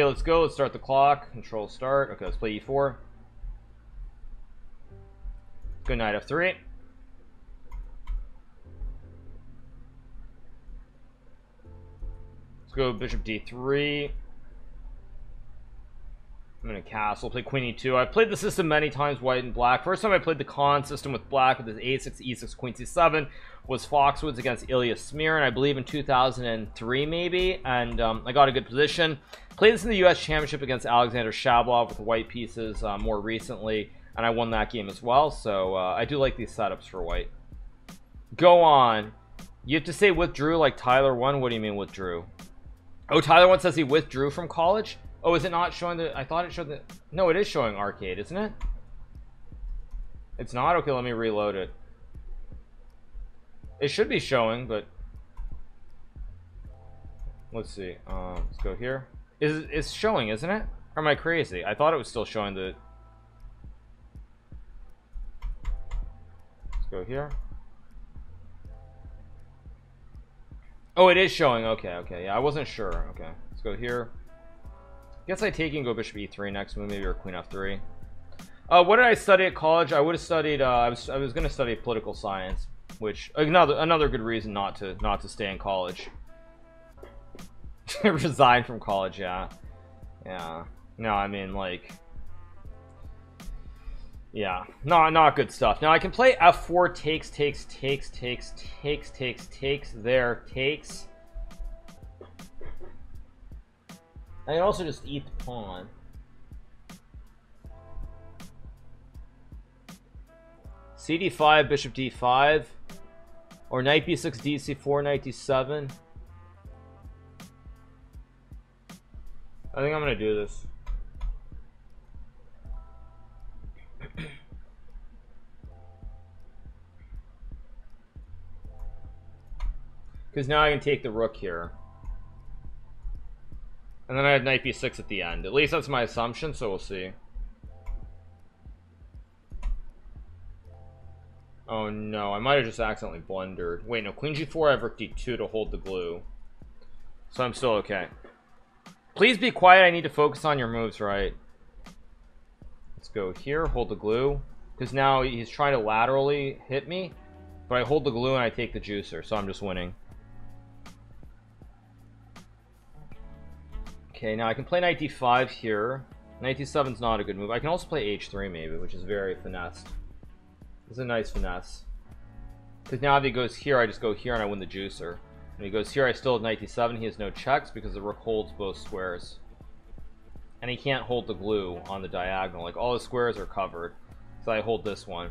Okay, let's go. Let's start the clock. Control start. Okay, let's play e4. Good knight f3. Let's go bishop d3. I'm gonna castle, play queen e2. I've played the system many times, white and black. First time I played the Kan system with black with his a6, e6, queen c7 was Foxwoods against Ilya Smirin, I believe in 2003 maybe, and um, I got a good position. Played this in the U.S. Championship against Alexander Shabalov with the white pieces uh, more recently, and I won that game as well. So uh, I do like these setups for white. Go on. You have to say withdrew like Tyler one. What do you mean withdrew? Oh, Tyler one says he withdrew from college. Oh, is it not showing the... I thought it showed the... No, it is showing arcade, isn't it? It's not? Okay, let me reload it. It should be showing, but... Let's see. Um, let's go here. Is It's showing, isn't it? Or am I crazy? I thought it was still showing the... Let's go here. Oh, it is showing. Okay, okay. Yeah, I wasn't sure. Okay, let's go here. Guess I take and go bishop e3 next move, maybe or queen f3. Uh, what did I study at college? I would have studied. Uh, I was I was going to study political science, which another another good reason not to not to stay in college. Resign from college, yeah, yeah. No, I mean like, yeah, not not good stuff. Now I can play f4 takes takes takes takes takes takes takes there takes I can also just eat the pawn. CD5, bishop d5, or knight b6, dc4, knight d7. I think I'm gonna do this. Because now I can take the rook here. And then I had knight b6 at the end. At least that's my assumption, so we'll see. Oh no, I might have just accidentally blundered. Wait, no, queen g4, I have rook d2 to hold the glue. So I'm still okay. Please be quiet, I need to focus on your moves, right? Let's go here, hold the glue. Because now he's trying to laterally hit me. But I hold the glue and I take the juicer, so I'm just winning. Okay, now I can play knight d5 here. Knight d7 is not a good move. I can also play h3 maybe, which is very finessed. Is a nice finesse. Because now if he goes here, I just go here and I win the juicer. When he goes here, I still have knight d7. He has no checks because the rook holds both squares. And he can't hold the glue on the diagonal. Like, all the squares are covered. So I hold this one.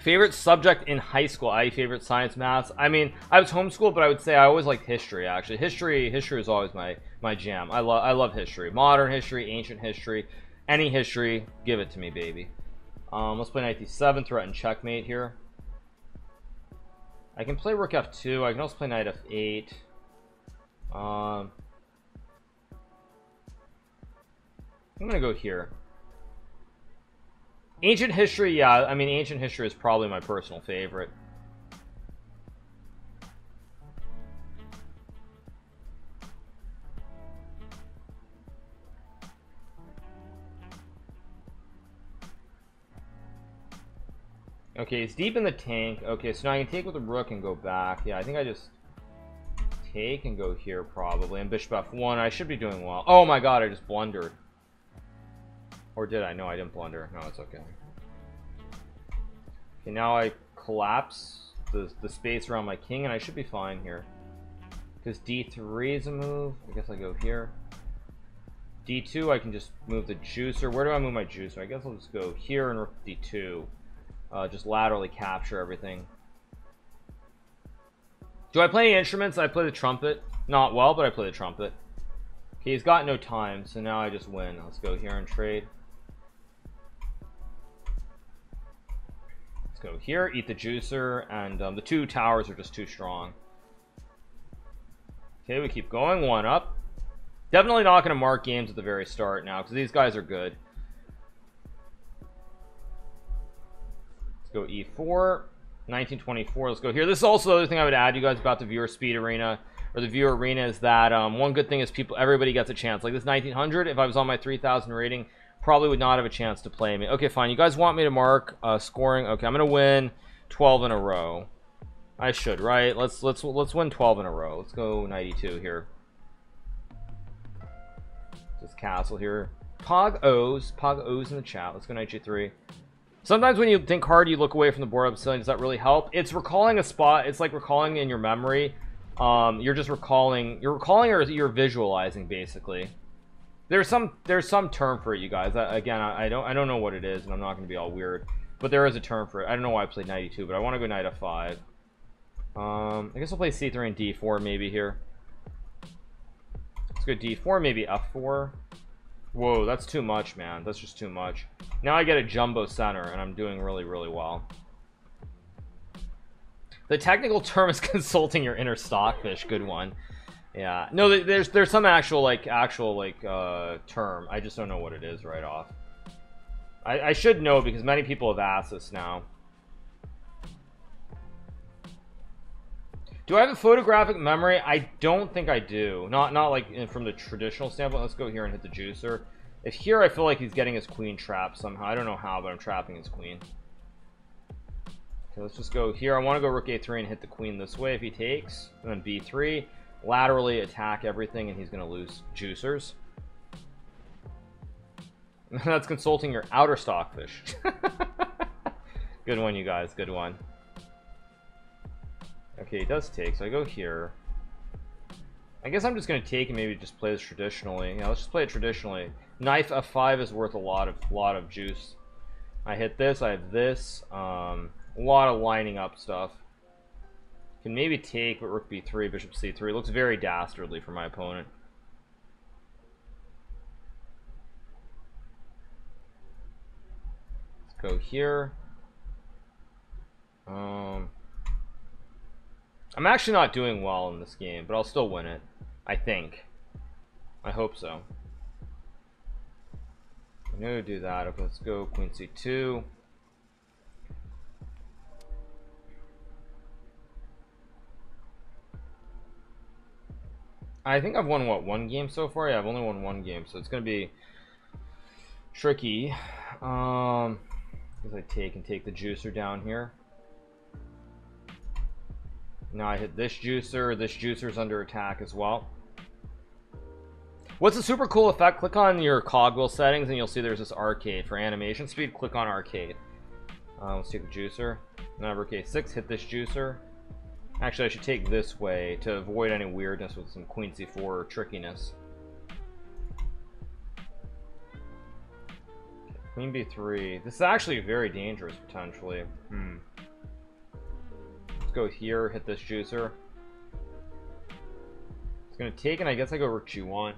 Favorite subject in high school, I favorite science, math. I mean, I was homeschooled, but I would say I always liked history. Actually, history, history is always my my jam. I love I love history, modern history, ancient history, any history. Give it to me, baby. Um, let's play knight d7, threaten checkmate here. I can play rook f2. I can also play knight f8. Um, I'm gonna go here. Ancient history, yeah. I mean, ancient history is probably my personal favorite. Okay, it's deep in the tank. Okay, so now I can take with the rook and go back. Yeah, I think I just take and go here probably. And bishop f1. I should be doing well. Oh my god, I just blundered. Or did I? No, I didn't blunder. No, it's okay. Okay, now I collapse the, the space around my king, and I should be fine here. Because d3 is a move. I guess I go here. d2, I can just move the juicer. Where do I move my juicer? I guess I'll just go here and rook d2. Uh, just laterally capture everything. Do I play any instruments? I play the trumpet. Not well, but I play the trumpet. Okay, he's got no time, so now I just win. Let's go here and trade. Let's go here, eat the juicer, and um, the two towers are just too strong. Okay, we keep going, one up. Definitely not going to mark games at the very start now, because these guys are good. Go e4. 1924 let's go here. This is also the other thing I would add you guys about the viewer speed arena or the viewer arena is that um, one good thing is people everybody gets a chance. Like this 1900 if I was on my 3000 rating probably would not have a chance to play me. Okay fine you guys want me to mark uh, scoring? Okay I'm gonna win 12 in a row. I should right? Let's let's let's win 12 in a row. Let's go 92 here. This castle here. Pog O's Pog O's in the chat. Let's go 93 sometimes when you think hard you look away from the board up does that really help? It's recalling a spot. It's like recalling in your memory. Um, you're just recalling you're recalling or you're visualizing basically. There's some there's some term for it you guys. I, again I, I, don't I don't know what it is and I'm not gonna be all weird but there is a term for it. I don't know why I played 92 but I want to go knight f5 um, I guess I'll play c3 and d4 maybe here. Let's go d4 maybe f4 whoa that's too much man. That's just too much. Now I get a jumbo center and I'm doing really really well. The technical term is consulting your inner stockfish. Good one. Yeah. No there's there's some actual like actual like uh term. I just don't know what it is right off. I, I should know because many people have asked this now do I have a photographic memory? I don't think I do. Not not like from the traditional standpoint. Let's go here and hit the juicer. If here I feel like he's getting his queen trapped somehow. I don't know how but I'm trapping his queen. Okay let's just go here. I want to go rook a3 and hit the queen this way if he takes and then b3 laterally attack everything and he's gonna lose juicers. That's consulting your outer stockfish. Good one you guys. Good one okay he does take so I go here. I guess I'm just gonna take and maybe just play this traditionally. Yeah let's just play it traditionally. Knight f5 is worth a lot of lot of juice. I hit this I have this um, a lot of lining up stuff. Can maybe take but rook b3 bishop c3 looks very dastardly for my opponent. Let's go here. Um I'm actually not doing well in this game but I'll still win it. I think. I hope so. I'm gonna do that. Okay let's go queen c2 I think I've won what one game so far? Yeah I've only won one game so it's gonna be tricky. Um as I take and take the juicer down here now I hit this juicer this juicer is under attack as well what's a super cool effect click on your cogwheel settings and you'll see there's this arcade for animation speed click on arcade uh, let's take the juicer number k6 hit this juicer Actually, I should take this way to avoid any weirdness with some queen c4 trickiness. Queen b3. This is actually very dangerous, potentially. Hmm. Go here, hit this juicer. It's gonna take, and I guess I go rook g1.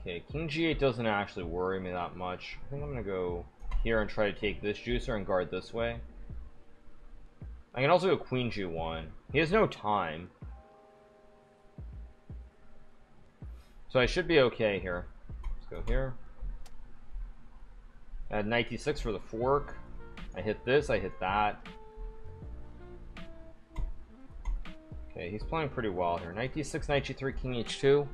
Okay, king g8 doesn't actually worry me that much. I think I'm gonna go here and try to take this juicer and guard this way. I can also go queen g1. He has no time. So I should be okay here. Let's go here. Add 96 for the fork. I hit this, I hit that. Okay, he's playing pretty well here. 96, 93, king h2.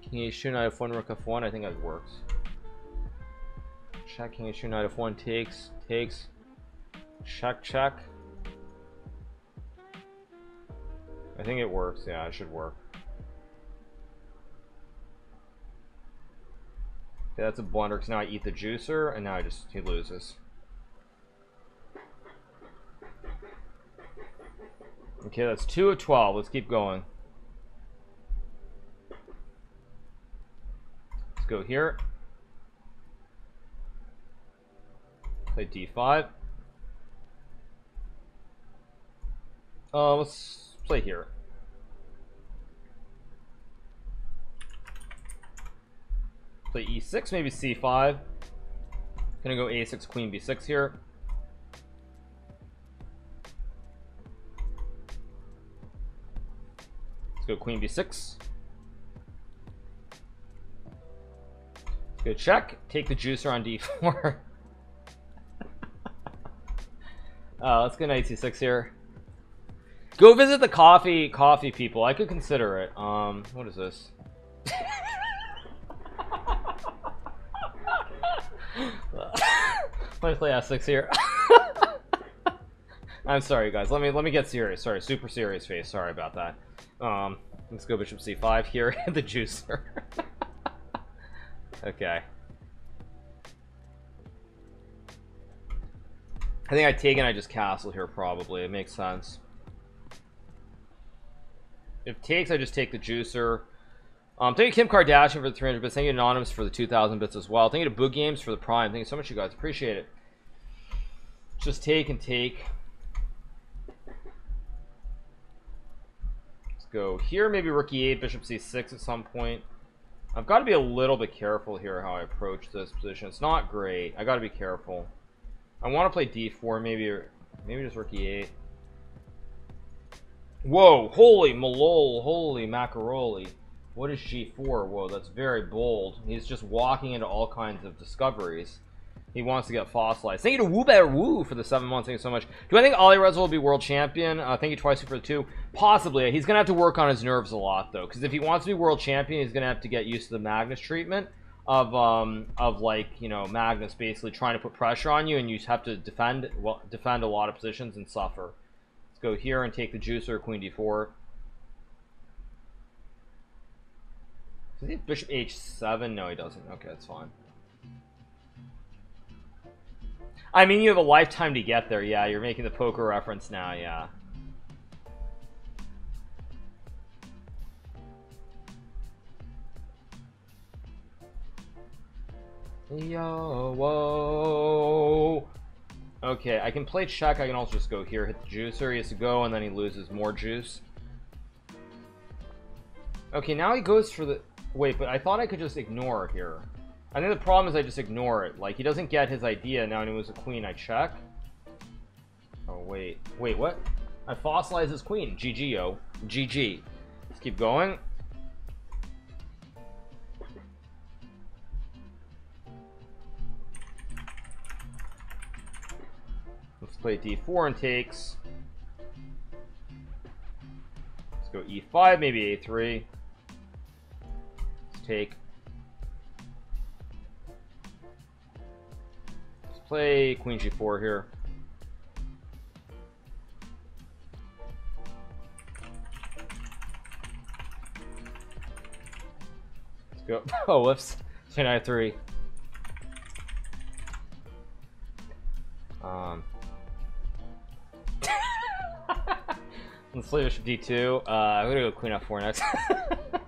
King h2, knight f1, rook f1. I think that works. Check, king h2, knight f1 takes, takes. Check, check. I think it works. Yeah, it should work. Okay, that's a blunder because now I eat the juicer and now I just he loses. Okay, that's two of 12. Let's keep going. Let's go here. Play d5. Uh, let's play here. Play e6, maybe c5. Gonna go a6, queen b6 here. Let's go queen b6. Good check. Take the juicer on d4. uh, let's go knight c6 here. Go visit the coffee coffee people. I could consider it. Um, what is this? Let me play s6 here. I'm sorry, guys. Let me let me get serious. Sorry, super serious face. Sorry about that. Um, let's go bishop c5 here. the juicer. okay. I think I take and I just castle here. Probably it makes sense. If takes, I just take the juicer. Um, thank you Kim Kardashian for the 300 bits. Thank you Anonymous for the 2,000 bits as well. Thank you to Boog Games for the Prime. Thank you so much, you guys. Appreciate it. Just take and take. Let's go here. Maybe Rook E8, Bishop C6 at some point. I've got to be a little bit careful here how I approach this position. It's not great. I got to be careful. I want to play D4, maybe, maybe just Rook E8. Whoa, holy malol, holy macaroli. What is G4? Whoa, that's very bold. He's just walking into all kinds of discoveries. He wants to get fossilized. Thank you to Woo Bear Woo for the seven months. Thank you so much. Do I think Alireza will be world champion? Uh, thank you twice for the two. Possibly. He's going to have to work on his nerves a lot, though. Because if he wants to be world champion, he's going to have to get used to the Magnus treatment of, um, of like, you know, Magnus basically trying to put pressure on you. And you have to defend, well, defend a lot of positions and suffer. Let's go here and take the juicer, queen d4. Does he have bishop h7? No, he doesn't. Okay, that's fine. I mean, you have a lifetime to get there. Yeah, you're making the poker reference now. Yeah. Yo, whoa. Okay, I can play check. I can also just go here, hit the juicer. He has to go, and then he loses more juice. Okay, now he goes for the... Wait, but I thought I could just ignore here. I think the problem is I just ignore it. Like, he doesn't get his idea. Now when he was a queen, I check. Oh, wait. Wait, what? I fossilize his queen. GG. GG. Let's keep going. Let's play d4 and takes. Let's go e5, maybe a3 take. Let's play queen g4 here. Let's go. Oh, whoops. Queen i3. Um. Let's play bishop d2. Uh, I'm gonna go queen f4 next.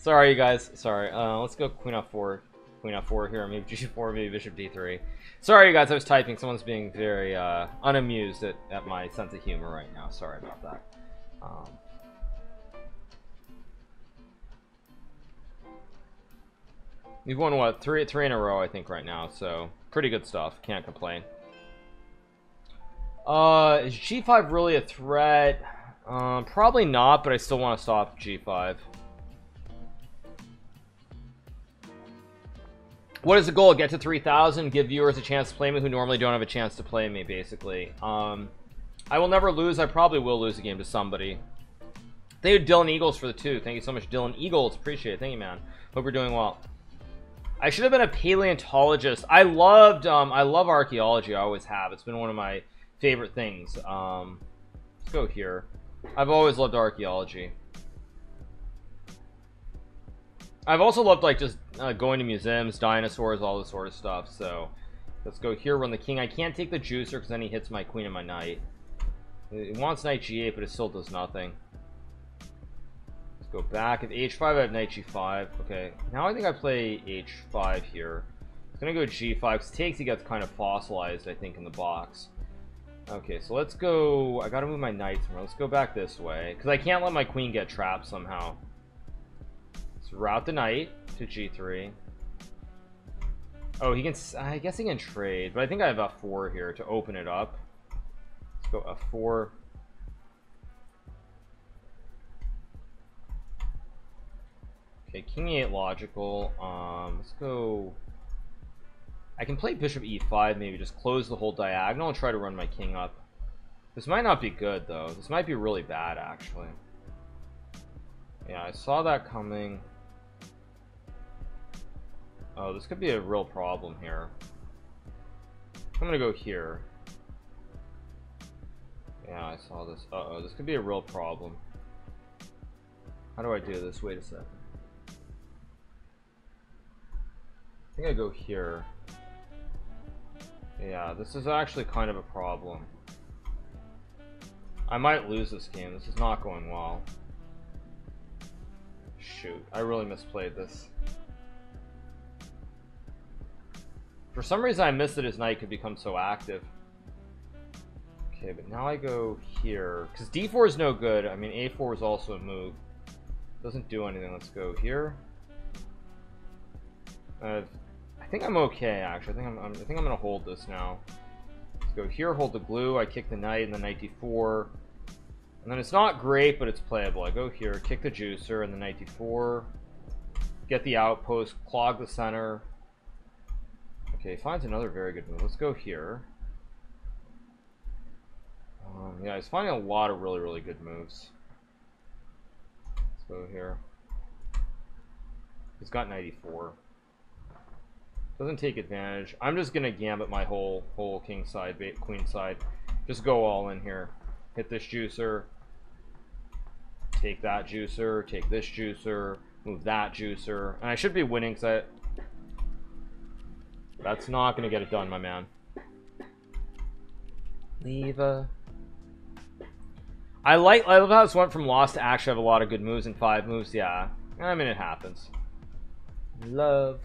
Sorry, you guys. Sorry. Uh, let's go queen f4. Queen f4 here. Maybe g4, maybe bishop d3. Sorry, you guys. I was typing. Someone's being very uh, unamused at, at my sense of humor right now. Sorry about that. Um, We've won what three three in a row, I think, right now. So pretty good stuff. Can't complain. Uh, is G5 really a threat? Um, probably not, but I still want to stop G5. What is the goal? Get to 3000 give viewers a chance to play me who normally don't have a chance to play me basically. Um i will never lose. I probably will lose a game to somebody. Thank you dylan eagles for the two. Thank you so much dylan eagles. Appreciate it. Thank you man. Hope you're doing well. I should have been a paleontologist. I loved um i love archaeology. I always have. It's been one of my favorite things. Um let's go here. I've always loved archaeology I've also loved like just uh, going to museums, dinosaurs, all this sort of stuff. So let's go here, run the king. I can't take the juicer because then he hits my queen and my knight. It wants knight g8, but it still does nothing. Let's go back. If h5, I have knight g5. Okay, now I think I play h5 here. It's gonna go g5 because takes he gets kind of fossilized, I think, in the box. Okay, so let's go. I gotta move my knight somewhere. Let's go back this way because I can't let my queen get trapped somehow route the knight to g3. Oh, he can. I guess he can trade, but I think I have f4 here to open it up. Let's go f4. Okay, king e8 logical. Um, let's go... I can play bishop e5, maybe just close the whole diagonal and try to run my king up. This might not be good, though. This might be really bad, actually. Yeah, I saw that coming. Oh, this could be a real problem here. I'm gonna go here. Yeah, I saw this. Uh-oh, this could be a real problem. How do I do this? Wait a second. I think I go here. Yeah, this is actually kind of a problem. I might lose this game. This is not going well. Shoot, I really misplayed this. For some reason I missed that his knight could become so active. Okay, but now I go here. Because d4 is no good. I mean, a4 is also a move. Doesn't do anything. Let's go here. Uh, I think I'm okay, actually. I think I'm, I'm, I think I'm going to hold this now. Let's go here, hold the glue. I kick the knight and the knight d4. And then it's not great, but it's playable. I go here, kick the juicer and the knight d4. Get the outpost, clog the center. Okay, finds another very good move. Let's go here. Um, yeah, he's finding a lot of really, really good moves. Let's go here. He's got 94. Doesn't take advantage. I'm just gonna gambit my whole whole king side, queen side. Just go all in here. Hit this juicer. Take that juicer. Take this juicer. Move that juicer. And I should be winning because. That's not gonna get it done, my man. Leave uh, I like I love how this went from lost to actually have a lot of good moves and five moves. Yeah, I mean it happens. Love,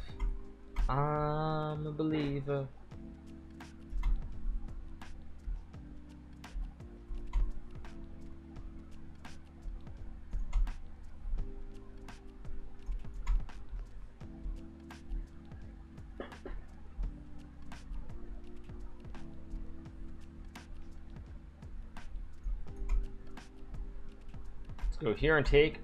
I'm a believer. Go here and take.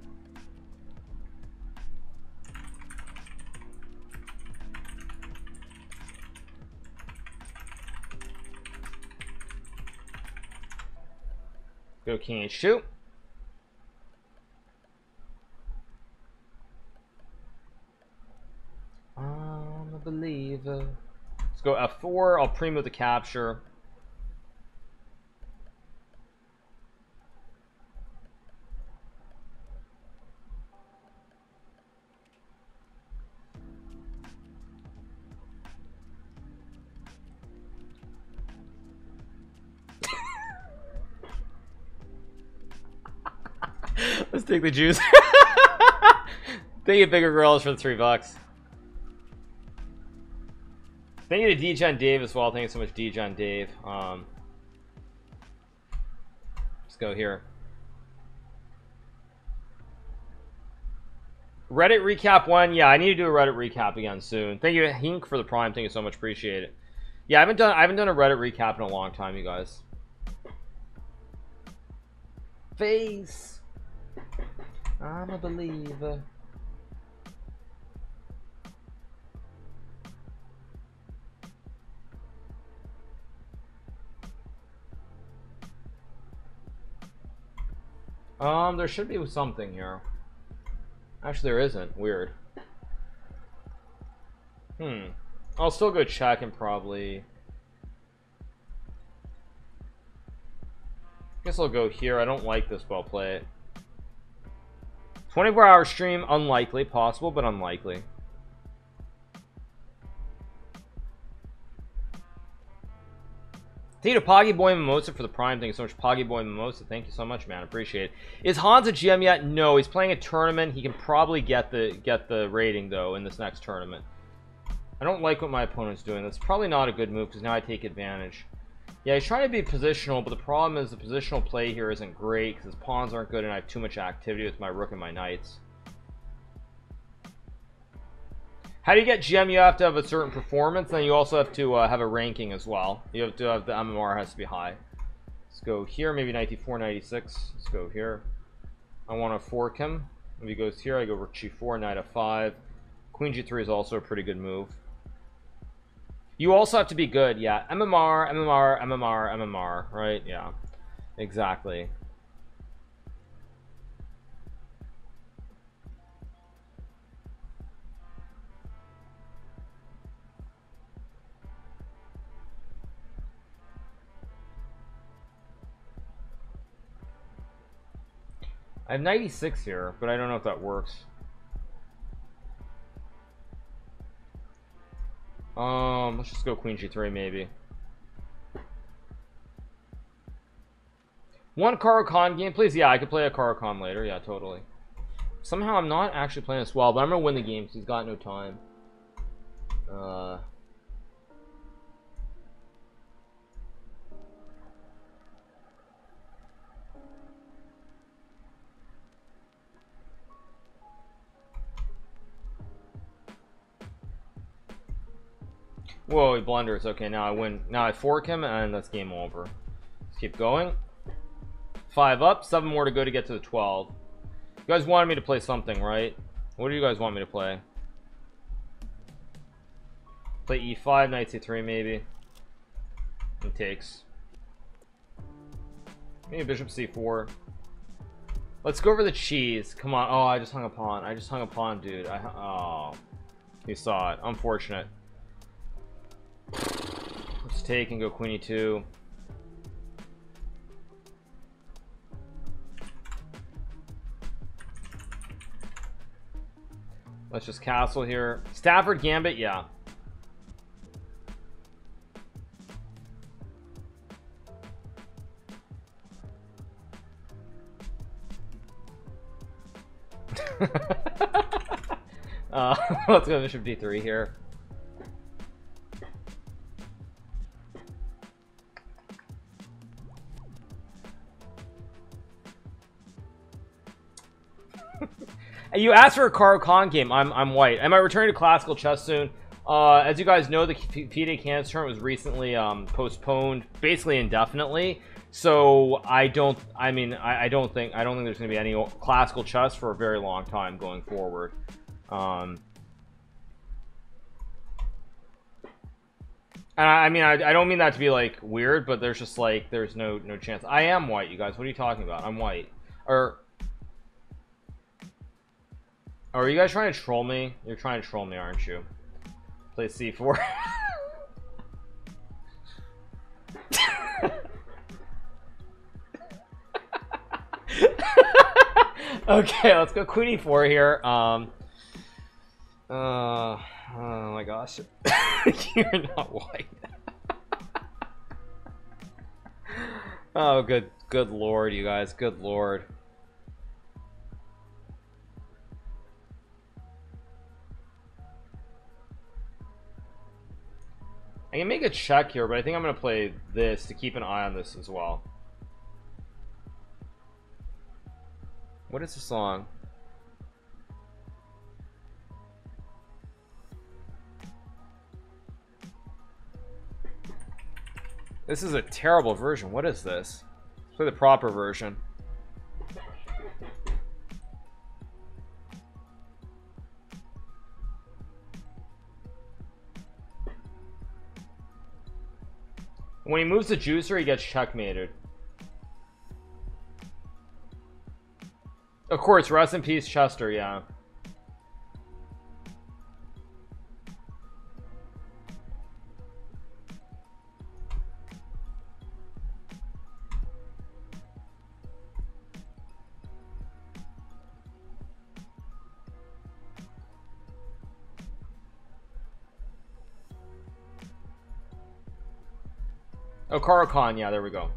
Go king h2. I'm a believer. Let's go f4. I'll primo the capture. Take the juice. Thank you, bigger girls, for the three bucks. Thank you to DJ Dave as well. Thank you so much, DJ Dave. Um, let's go here. Reddit recap one. Yeah, I need to do a Reddit recap again soon. Thank you, Hink, for the prime. Thank you so much. Appreciate it. Yeah, I haven't done I haven't done a Reddit recap in a long time, you guys. Face. I'm a believer. Um, there should be something here. Actually, there isn't. Weird. Hmm. I'll still go check and probably... Guess I'll go here. I don't like this well play. 24 hour stream, unlikely. Possible, but unlikely. Thank you to Poggy Boy Mimosa for the prime. Thank you so much, Poggy Boy Mimosa. Thank you so much, man. Appreciate it. Is Hans a GM yet? No, he's playing a tournament. He can probably get the get the rating though in this next tournament. I don't like what my opponent's doing. That's probably not a good move because now I take advantage. Yeah, he's trying to be positional, but the problem is the positional play here isn't great because his pawns aren't good and I have too much activity with my rook and my knights. How do you get GM? You have to have a certain performance, and you also have to uh, have a ranking as well. You have to have the MMR has to be high. Let's go here, maybe 94, 96. Let's go here. I want to fork him. If he goes here, I go rook g4, knight f5. Queen g3 is also a pretty good move. You also have to be good, yeah. MMR, MMR, MMR, MMR, right? Yeah, exactly. I have 96 here, but I don't know if that works. Um, let's just go queen g3 maybe. One Caro-Kann game, please. Yeah, I could play a Caro-Kann later. Yeah, totally. Somehow I'm not actually playing this well, but I'm gonna win the game because he's got no time. Uh. Whoa, he blunders. Okay, now I win. Now I fork him, and that's game over. Let's keep going. Five up, seven more to go to get to the 12. You guys wanted me to play something, right? What do you guys want me to play? Play e5, knight c3, maybe. It takes. Maybe bishop c4. Let's go over the cheese. Come on. Oh, I just hung a pawn. I just hung a pawn, dude. I oh, you saw it. Unfortunate. Take and go queen e2. Let's just castle here. Stafford Gambit, yeah. uh, let's go bishop d3 here. You asked for a Caro-Kann game. I'm I'm white. Am I returning to classical chess soon? Uh, as you guys know, the FIDE Candidates tournament was recently um, postponed, basically indefinitely. So I don't. I mean, I, I don't think. I don't think there's going to be any classical chess for a very long time going forward. Um, and I, I mean, I, I don't mean that to be like weird, but there's just like there's no no chance. I am white, you guys. What are you talking about? I'm white. Or Are you guys trying to troll me? You're trying to troll me, aren't you? Play C4. okay, let's go Queen E4 here. Um, uh, oh my gosh. You're not white. oh, good, good lord, you guys. Good lord. I can make a check here, but I think I'm going to play this to keep an eye on this as well. What is the song? This is a terrible version. What is this? Let's play the proper version. When he moves the juicer, he gets checkmated. Of course, rest in peace, Chester, yeah. Caro-Kann, yeah, there we go.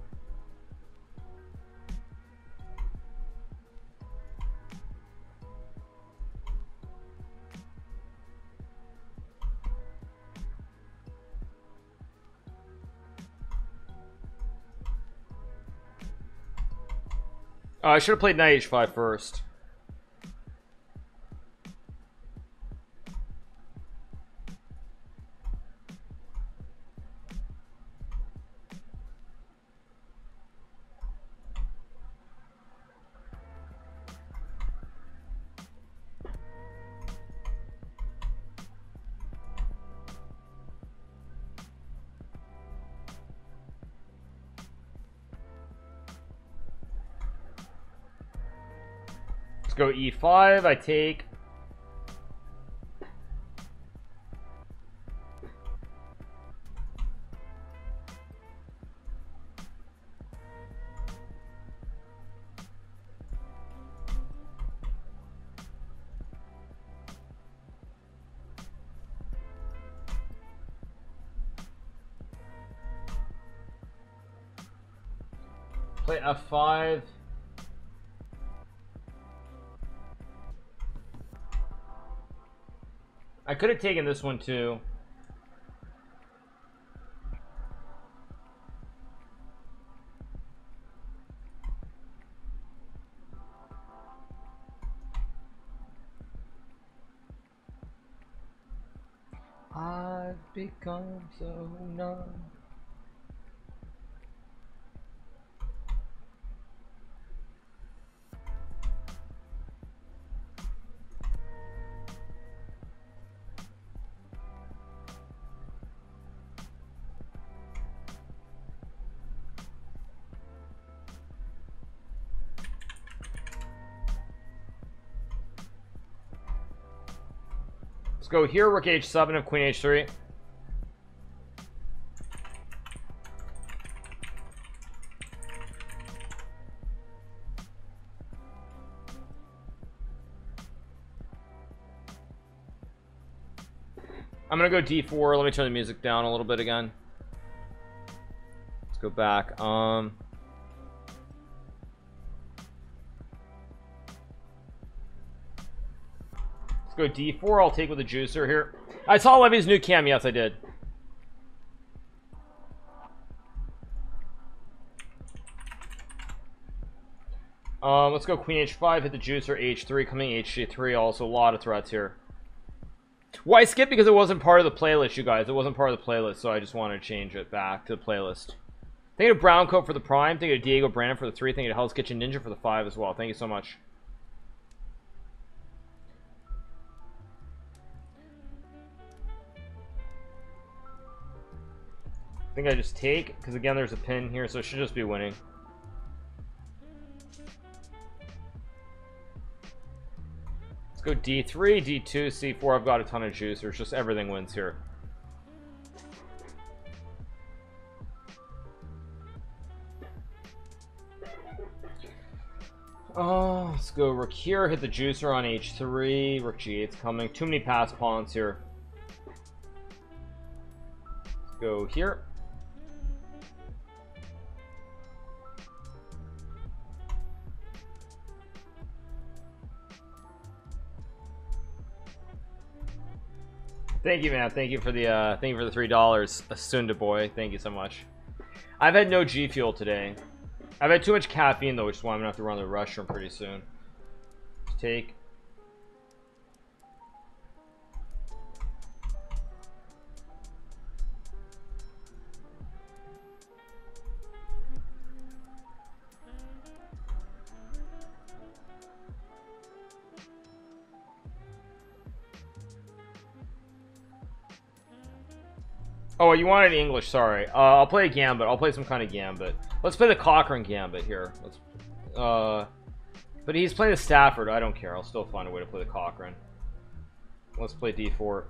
Oh, I should have played knight h5 first. E5. I take. Play f5. I could have taken this one too. I've become so numb. Let's go here, rook h7 of queen h3. I'm gonna go d4. Let me turn the music down a little bit again. Let's go back. Um. Let's go D4. I'll take with the juicer here. I saw Levy's new cam. Yes, I did. Um, let's go Queen H5, hit the juicer, H3, coming H3, also a lot of threats here. Why skip? Because it wasn't part of the playlist, you guys. It wasn't part of the playlist, so I just wanted to change it back to the playlist. Thank you to Brown Coat for the Prime. Thank you to Diego Brandon for the 3. Thank you to Hell's Kitchen Ninja for the 5 as well. Thank you so much. I think I just take, because again there's a pin here, so it should just be winning. Let's go D3, D2, C4. I've got a ton of juice. There's just everything wins here. Oh, let's go Rook here, hit the juicer on H3. Rook G8's coming. Too many pass pawns here. Let's go here. Thank you, man. Thank you for the uh, thank you for the three dollars, Asunda boy. Thank you so much. I've had no G Fuel today. I've had too much caffeine though, which is why I'm gonna have to run the restroom pretty soon. Take Oh, you wanted English, sorry. Uh, I'll play a Gambit. I'll play some kind of Gambit. Let's play the Cochrane Gambit here. Let's, uh, but he's playing the Stafford. I don't care. I'll still find a way to play the Cochrane. Let's play D4.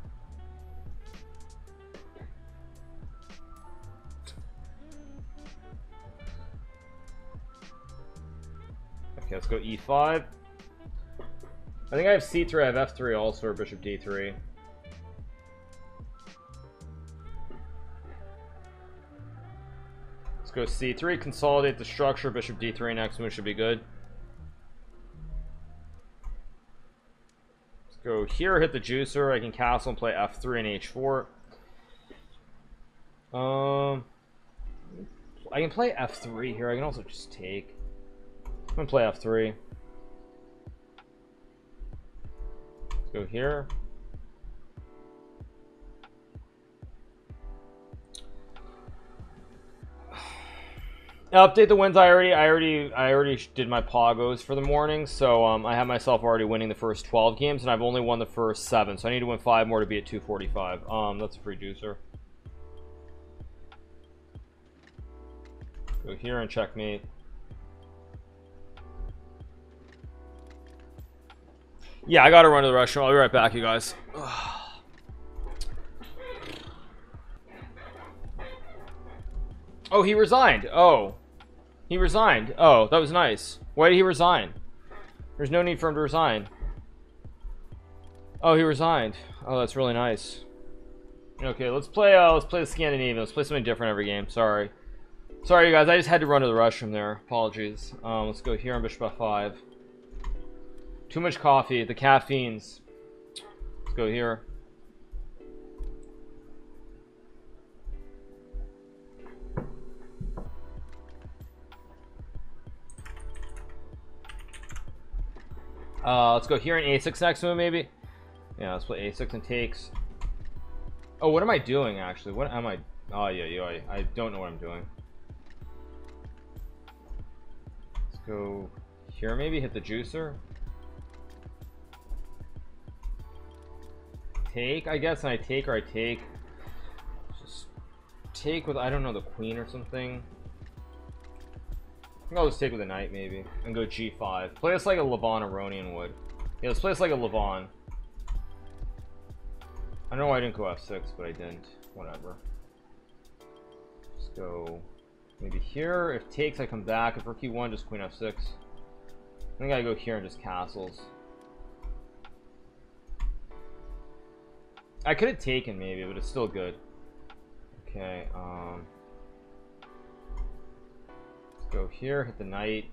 Okay, let's go E5. I think I have C3, I have F3 also, or Bishop D3. Go c3, consolidate the structure, bishop d3 next move should be good. Let's go here, hit the juicer. I can castle and play f3 and h4. Um, I can play f3 here. I can also just take. I'm gonna play f3. Let's go here. Update the wins. I already, I already, I already did my poggos for the morning, so um, I have myself already winning the first 12 games, and I've only won the first seven, so I need to win five more to be at 245. Um, that's a free juicer. Go here and checkmate. Yeah, I gotta run to the restroom. I'll be right back, you guys. oh, he resigned. Oh. He resigned. Oh, that was nice. Why did he resign? There's no need for him to resign. Oh, he resigned. Oh, that's really nice. Okay, let's play, uh, let's play the Scandinavian. Let's play something different every game. Sorry. Sorry, you guys. I just had to run to the restroom there. Apologies. Um, let's go here on Bishop F5. Too much coffee. The caffeines. Let's go here. Uh, let's go here in a6 next maybe. Yeah, let's play a6 and takes. Oh, what am I doing, actually? What am I... Oh, yeah, yeah, I don't know what I'm doing. Let's go here, maybe. Hit the juicer. Take, I guess, and I take or I take. Just take with, I don't know, the queen or something. I'll just take with a knight, maybe. And go g5. Play us like a Levon Aronian would. Yeah, let's play us like a Levon. I know why I didn't go f6, but I didn't. Whatever. Let's go maybe here. If takes, I come back. If rook e1, just queen f6. I think I go here and just castles. I could have taken maybe, but it's still good. Okay, um... Go here, hit the knight.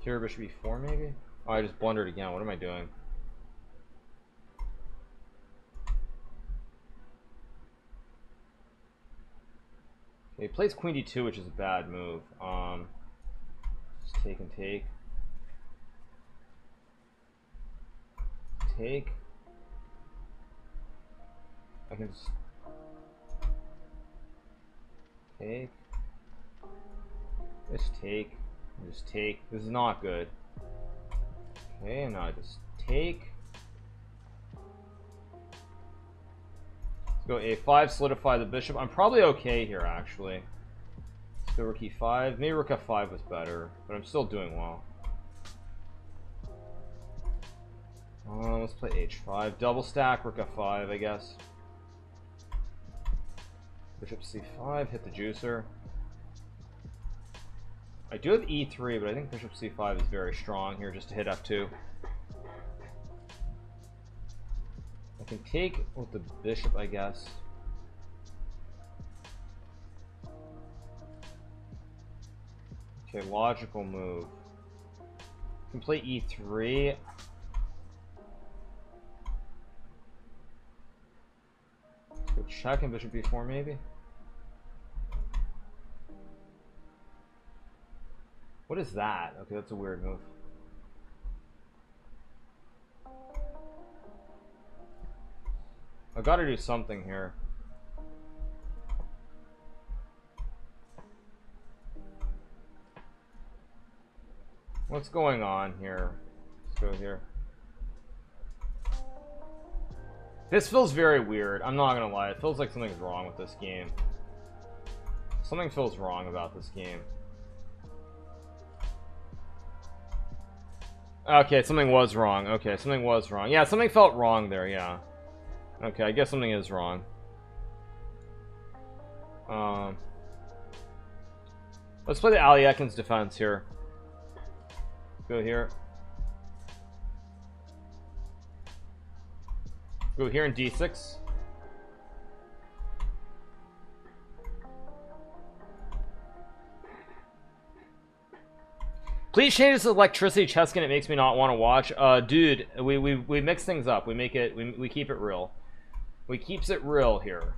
Here, bishop e4 maybe? Oh, I just blundered again. What am I doing? Okay, he plays queen d2, which is a bad move. Um, just take and take. Take. I can just take. Just take. Just take. This is not good. Okay, and now I just take. Let's go a5, solidify the bishop. I'm probably okay here, actually. Let's go rook e5. Maybe rook f5 was better, but I'm still doing well. Uh, let's play h5. Double stack, rook f5, I guess. Bishop c5, hit the juicer. I do have e3, but I think bishop c5 is very strong here just to hit f2. I can take with the bishop, I guess. Okay, logical move. can play e3. Let's go check and bishop b4 maybe. What is that? Okay, that's a weird move. I gotta do something here. What's going on here? Let's go here. This feels very weird. I'm not gonna lie. It feels like something's wrong with this game. Something feels wrong about this game. Okay, something was wrong. Okay, something was wrong. Yeah, something felt wrong there, yeah. Okay, I guess something is wrong. Um, let's play the Alekhine's defense here. Go here. Go here in D6. Please change this electricity chess game. It makes me not want to watch. Uh, dude, we, we, we mix things up. We make it, we, we keep it real. We keeps it real here.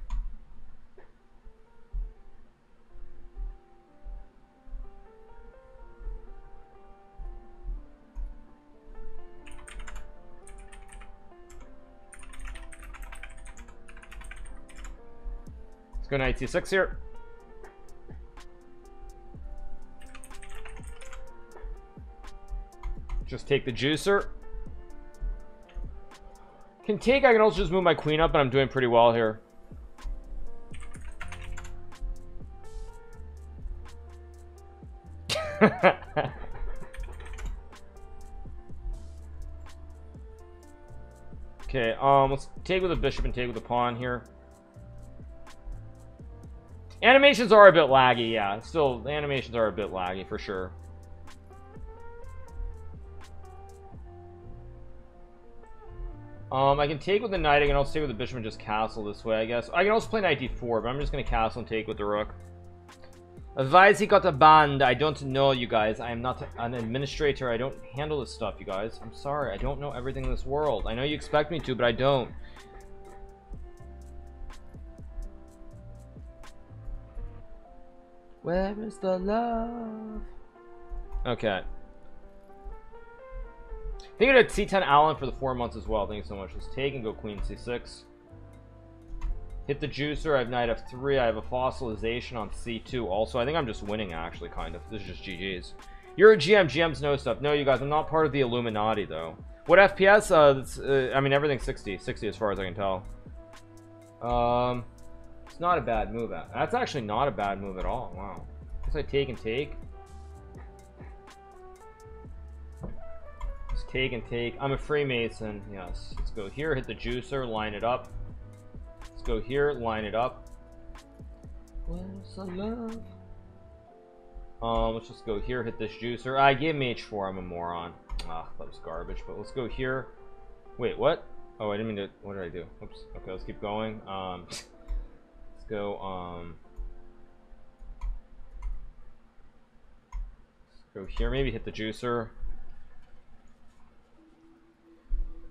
Let's go knight c6 here. Just take the juicer. Can take, I can also just move my queen up, and I'm doing pretty well here. Okay, um, let's take with the bishop and take with the pawn here. Animations are a bit laggy, yeah. Still, the animations are a bit laggy for sure. Um, I can take with the knight. I can also take with the bishop and just castle this way, I guess. I can also play knight d4, but I'm just going to castle and take with the rook. Advise he got a band. I don't know, you guys. I am not an administrator. I don't handle this stuff, you guys. I'm sorry. I don't know everything in this world. I know you expect me to, but I don't. Where is the love? Okay. Thinking of C10 Allen for the four months as well. Thank you so much. Let's take and go Queen C6. Hit the juicer. I have knight f3. I have a fossilization on c2. Also, I think I'm just winning, actually, kind of. This is just GG's. You're a GM. GMs know stuff. No, you guys, I'm not part of the Illuminati, though. What FPS? Uh, uh, I mean, everything's 60. 60 as far as I can tell. Um, it's not a bad move. That's actually not a bad move at all. Wow. Guess I take and take. Take and take. I'm a Freemason. Yes. Let's go here. Hit the juicer. Line it up Let's go here, line it up. Where's the love? Um, let's just go here, hit this juicer. I gave him H4, I'm a moron. Ah, that was garbage, but let's go here. Wait, what? Oh, I didn't mean to, what did I do? Oops, okay, let's keep going. Um, let's go, um, let's go here, maybe hit the juicer.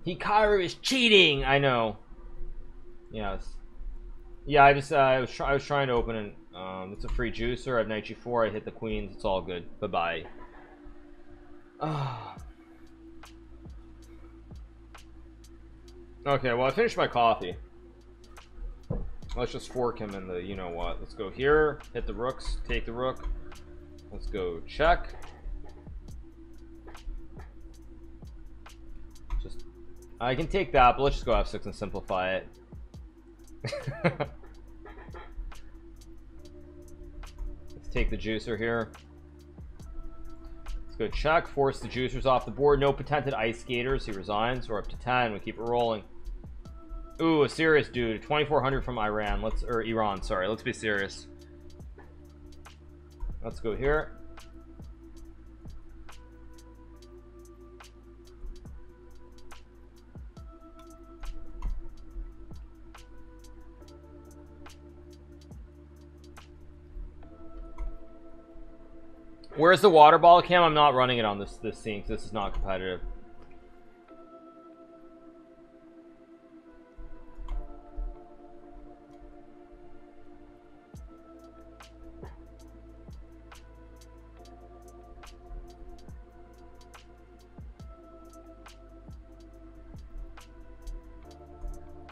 Hikaru is cheating! I know. Yes. Yeah, I just uh, I was I was trying to open it. Um, it's a free juicer. I have knight g4. I hit the queens. It's all good. Bye bye. Okay, well I finished my coffee. Let's just fork him in the you know what. Let's go here. Hit the rooks. Take the rook. Let's go check. I can take that, but let's just go f6 and simplify it. Let's take the juicer here. Let's go check. Force the juicers off the board. No patented ice skaters. He resigns. We're up to 10. We keep it rolling. Ooh, a serious dude. 2400 from Iran. Let's or Iran, sorry. Let's be serious. Let's go here. Where's the water ball cam? I'm not running it on this this scene this is not competitive.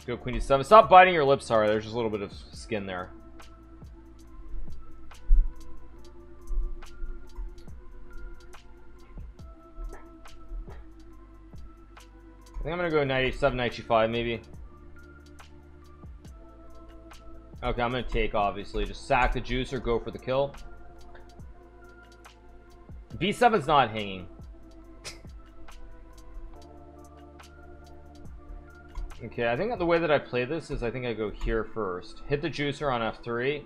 Go queen d7. Stop biting your lips, sorry. There's just a little bit of skin there. Think I'm gonna go 97, 95 maybe. Okay, I'm gonna take obviously. Just sack the juice or go for the kill. B7's not hanging. okay, I think the way that I play this is I think I go here first. Hit the juicer on F3.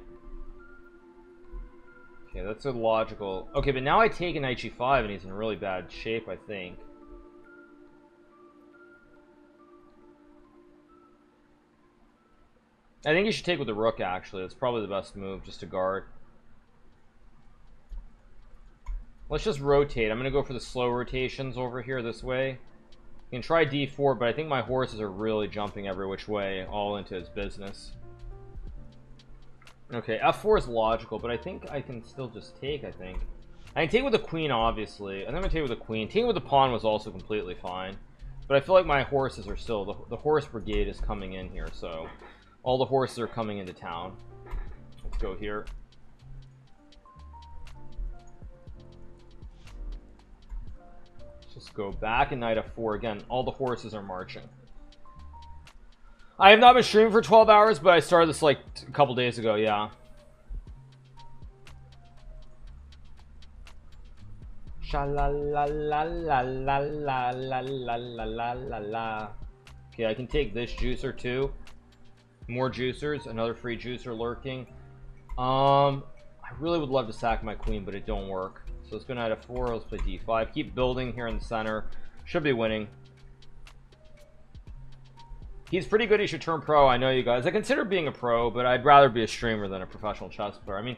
Okay, that's a logical. Okay, but now I take an knight g5 and he's in really bad shape, I think. I think you should take with the rook, actually. That's probably the best move, just to guard. Let's just rotate. I'm going to go for the slow rotations over here this way. You can try d4, but I think my horses are really jumping every which way, all into his business. Okay, f4 is logical, but I think I can still just take, I think. I can take with the queen, obviously. Think I'm going to take with the queen. Taking with the pawn was also completely fine. But I feel like my horses are still... The, the horse brigade is coming in here, so... All the horses are coming into town. Let's go here. Let's just go back and knight f4 again. All the horses are marching. I have not been streaming for 12 hours, but I started this like a couple days ago, yeah. La la la la la la la la la la la. Okay, I can take this juicer too. More juicers, another free juicer lurking. Um, I really would love to sack my queen, but it don't work. So let's go knight f4, let's play d5. Keep building here in the center. Should be winning. He's pretty good, he should turn pro, I know you guys. I consider being a pro, but I'd rather be a streamer than a professional chess player. I mean,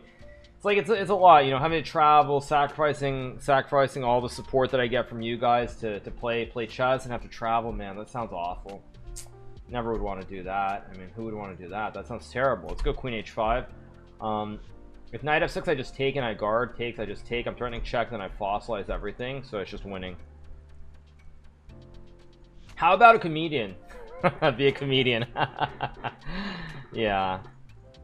it's like, it's a, it's a lot, you know, having to travel, sacrificing sacrificing all the support that I get from you guys to, to play play chess and have to travel, man, that sounds awful. Never would want to do that. I mean, who would want to do that? That sounds terrible. Let's go queen h5. Um, if knight f6 I just take and I guard, takes I just take. I'm threatening check, then I fossilize everything, so it's just winning. How about a comedian? Be a comedian. yeah.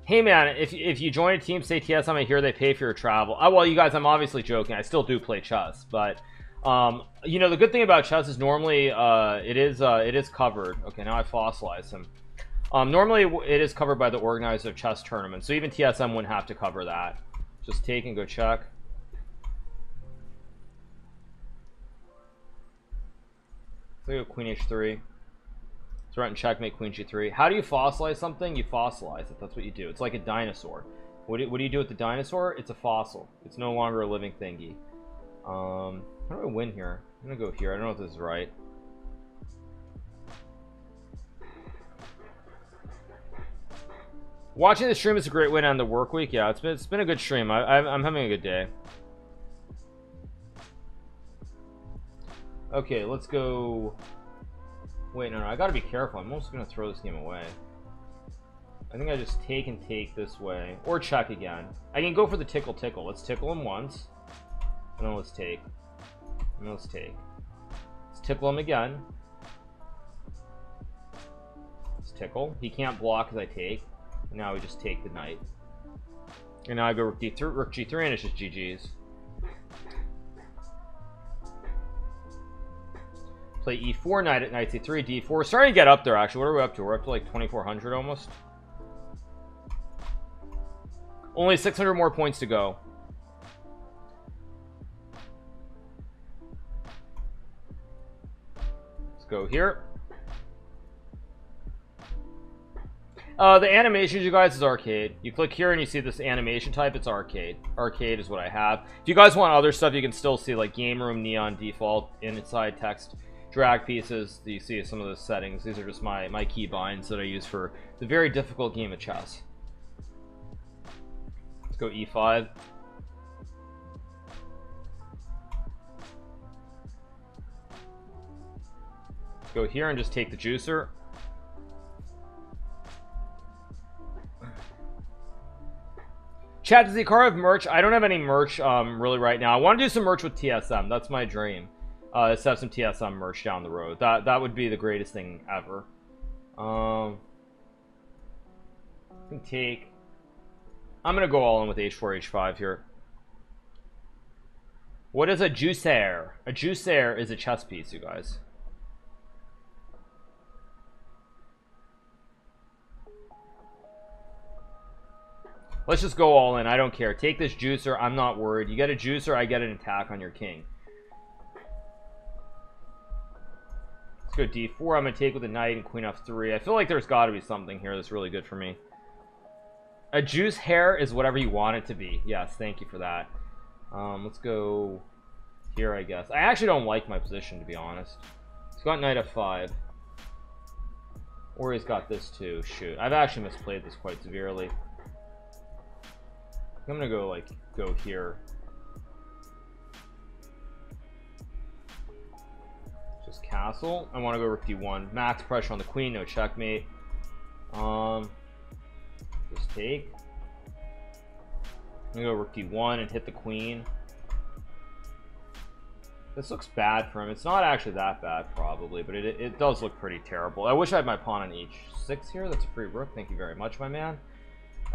Hey man, if if you join a team, say TSM, I hear they pay for your travel. Oh well, you guys, I'm obviously joking. I still do play chess, but um, you know the good thing about chess is normally uh, it is uh, it is covered. Okay, now I fossilize him. Um, normally it is covered by the organizer of chess tournaments, so even TSM wouldn't have to cover that. Just take and go check. Go queen h3. Threaten checkmate queen g3. How do you fossilize something? You fossilize it. That's what you do. It's like a dinosaur. What do, what do you do with the dinosaur? It's a fossil. It's no longer a living thingy. Um, how do I win here? I'm gonna go here. I don't know if this is right. Watching the stream is a great way to end the work week. Yeah, it's been it's been a good stream. I, I I'm having a good day. Okay, let's go. Wait, no, no, I gotta be careful. I'm almost gonna throw this game away. I think I just take and take this way, or check again. I can go for the tickle tickle. Let's tickle him once, and then let's take, and let's take. Let's tickle him again. Let's tickle. He can't block as I take. Now we just take the knight. And now I go rook d3, rook g3, and it's just GG's. Play e4, knight at knight c3, d4. Starting to get up there, actually. What are we up to? We're up to like 2400 almost. Only 600 more points to go. Go here. Uh, the animations, you guys, is arcade. You click here and you see this animation type. It's arcade. Arcade is what I have. If you guys want other stuff, you can still see like game room, neon, default, inside text, drag pieces. You see some of the settings. These are just my my key binds that I use for the very difficult game of chess. Let's go e5. Go here and just take the juicer. Chat, does the car have merch? I don't have any merch um, really right now. I want to do some merch with TSM. That's my dream. Uh, let's have some TSM merch down the road. That that would be the greatest thing ever. Um, can take. I'm gonna go all in with H4, H5 here. What is a juicer? A juicer is a chess piece, you guys. Let's just go all in. I don't care. Take this juicer. I'm not worried. You get a juicer, I get an attack on your king. Let's go d4. I'm going to take with the knight and queen f3. I feel like there's got to be something here that's really good for me. A juice hair is whatever you want it to be. Yes, thank you for that. Um, let's go here, I guess. I actually don't like my position, to be honest. He's got knight f5. Or he's got this too. Shoot. I've actually misplayed this quite severely. I'm gonna go like go here. Just castle. I want to go rook d1. Max pressure on the queen. No checkmate. Um, just take. I'm gonna go rook d1 and hit the queen. This looks bad for him. It's not actually that bad, probably, but it, it does look pretty terrible. I wish I had my pawn on h6 here. That's a free rook. Thank you very much, my man.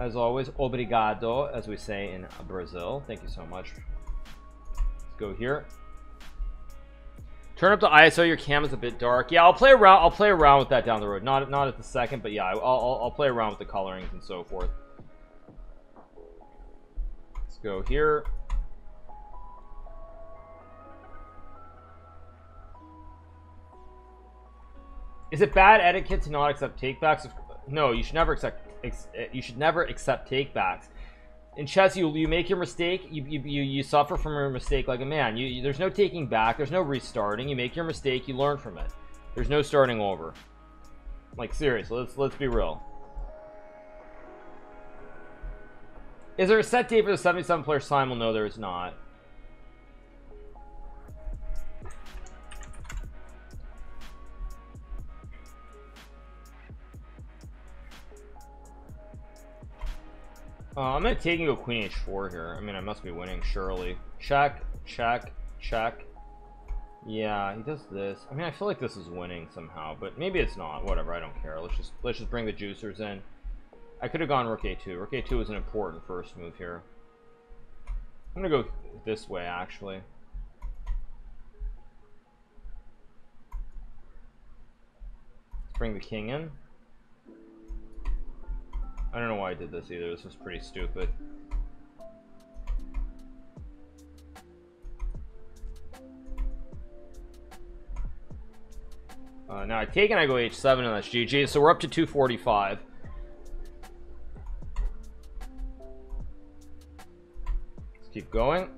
As always, obrigado, as we say in Brazil. Thank you so much. Let's go here. Turn up the ISO. Your cam is a bit dark. Yeah, I'll play around. I'll play around with that down the road. Not not at the second, but yeah, I'll I'll, I'll play around with the colorings and so forth. Let's go here. Is it bad etiquette to not accept takebacks? No, you should never accept. Eh, you should never accept takebacks. In chess, you you make your mistake. You you you, you suffer from your mistake like a man. You, you there's no taking back. There's no restarting. You make your mistake. You learn from it. There's no starting over. Like seriously, let's let's be real. Is there a set date for the 77 player simul? No, there is not. Uh, I'm gonna take and go queen h4 here. I mean, I must be winning, surely. Check, check, check. Yeah, he does this. I mean, I feel like this is winning somehow, but maybe it's not. Whatever, I don't care. Let's just let's just bring the juicers in. I could have gone rook a2. Rook a2 was an important first move here. I'm gonna go this way, actually. Let's bring the king in. I don't know why I did this either. This was pretty stupid. Uh, now I take and I go h7 and that's GG. So we're up to 245. Let's keep going.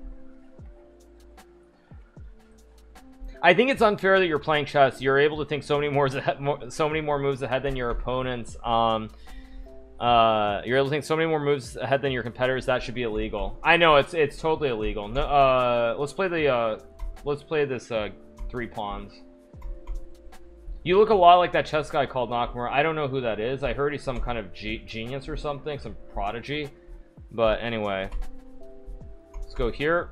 I think it's unfair that you're playing chess. You're able to think so many more, so many more moves ahead than your opponents. Um, uh, you're able to think so many more moves ahead than your competitors. That should be illegal. I know it's it's totally illegal. No, uh, let's play the uh, let's play this uh, three pawns. You look a lot like that chess guy called Nakamura. I don't know who that is. I heard he's some kind of genius or something, some prodigy. But anyway, let's go here.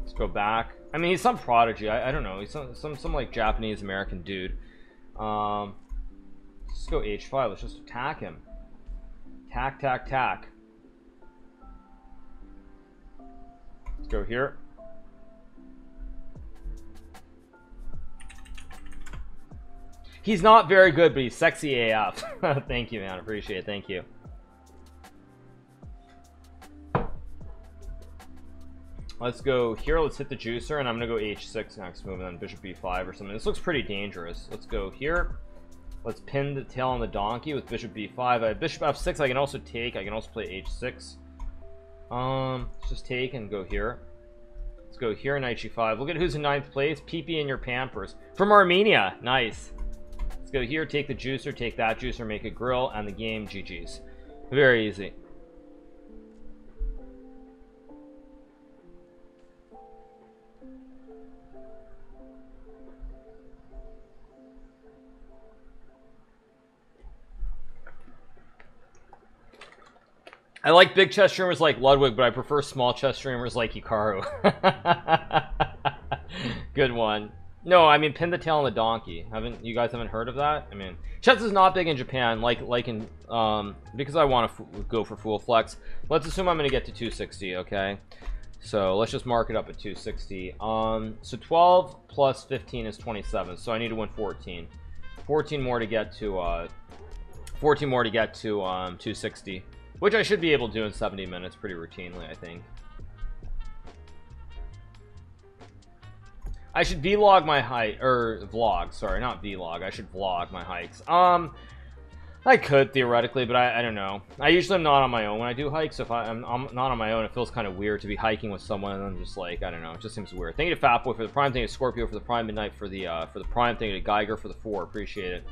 Let's go back. I mean, he's some prodigy. I, I don't know. He's some, some some like Japanese American dude. Um, Let's go h5. Let's just attack him. Tack, tack, tack. Let's go here. He's not very good, but he's sexy AF. Thank you, man. Appreciate it. Thank you. Let's go here. Let's hit the juicer, and I'm going to go h6 next move, and then bishop b5 or something. This looks pretty dangerous. Let's go here. Let's pin the tail on the donkey with bishop b5. I have bishop f6. I can also take. I can also play h6. Um, let's just take and go here. Let's go here, knight g5. Look at who's in ninth place. PP in your pampers. From Armenia. Nice. Let's go here, take the juicer, take that juicer, make a grill, and the game GG's. Very easy. I like big chest streamers like Ludwig, but I prefer small chest streamers like Hikaru. Good one. No, I mean pin the tail on the donkey. Haven't you guys haven't heard of that? I mean, chess is not big in Japan, like like in um because I want to go for full flex. Let's assume I'm gonna get to 260. Okay, so let's just mark it up at 260. Um, so 12 plus 15 is 27. So I need to win 14. 14 more to get to uh, 14 more to get to um 260. Which I should be able to do in 70 minutes pretty routinely, I think. I should vlog my hike, or vlog, sorry, not vlog. I should vlog my hikes. Um, I could theoretically, but I, I don't know. I usually am not on my own when I do hikes. So if I, am I'm not on my own, it feels kind of weird to be hiking with someone and I'm just like, I don't know. It just seems weird. Thank you to Fatboy for the prime. You to Scorpio for the prime. Midnight for the uh, for the prime. You to Geiger for the four. Appreciate it.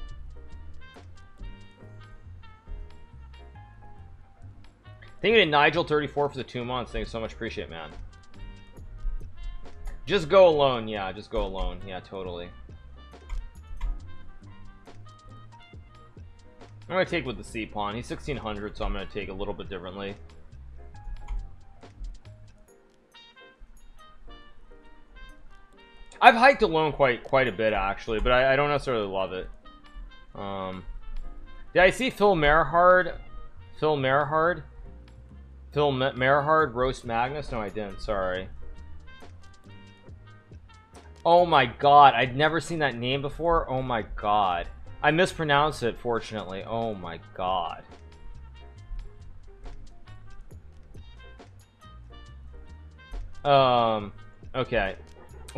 Thank you to Nigel34 for the two months. Thanks so much. Appreciate it, man. Just go alone. Yeah, just go alone. Yeah, totally. I'm going to take with the C pawn. He's 1600, so I'm going to take a little bit differently. I've hiked alone quite quite a bit, actually, but I, I don't necessarily love it. Um, did I see Phil Merhard? Phil Merhard? Phil Merhard, Roast Magnus? No, I didn't. Sorry. Oh my god. I'd never seen that name before. Oh my god. I mispronounced it, fortunately. Oh my god. Um, okay.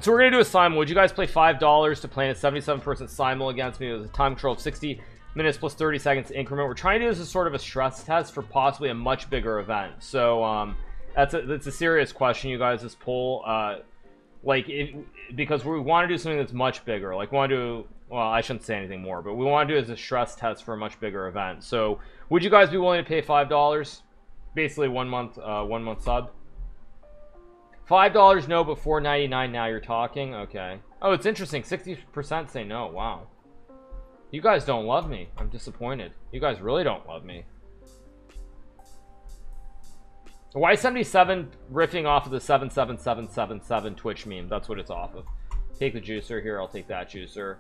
so we're gonna do a simul would you guys play five dollars to play a 77% simul against me with a time control of 60 minutes plus 30 seconds increment we're trying to do this as sort of a stress test for possibly a much bigger event so um that's a that's a serious question you guys this poll uh like it, because we want to do something that's much bigger like we want to do well i shouldn't say anything more but we want to do it as a stress test for a much bigger event so would you guys be willing to pay five dollars basically one month uh one month sub Five dollars no, but four ninety nine now. You're talking, okay? Oh, it's interesting. Sixty percent say no. Wow. You guys don't love me. I'm disappointed. You guys really don't love me. Y77 riffing off of the 77777 Twitch meme. That's what it's off of. Take the juicer here. I'll take that juicer.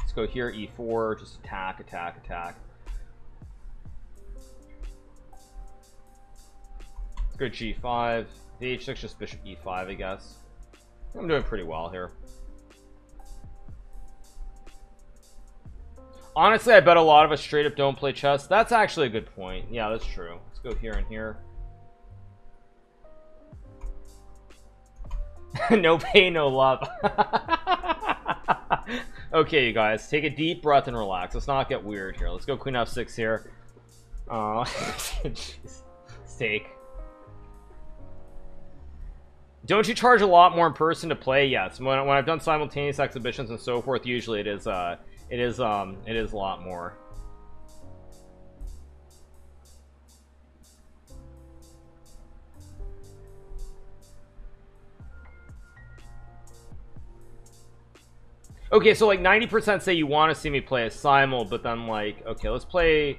Let's go here. E4. Just attack, attack, attack. Let's go G5 the h6 just bishop e5 I guess I'm doing pretty well here honestly I bet a lot of us straight up don't play chess. That's actually a good point. Yeah that's true. Let's go here and here. No pain no love. Okay you guys take a deep breath and relax. Let's not get weird here. Let's go queen f6 here. Uh steak. Don't you charge a lot more in person to play? Yes. When, when i've done simultaneous exhibitions and so forth usually it is uh it is um it is a lot more okay so like 90 percent say you want to see me play a simul but then like okay let's play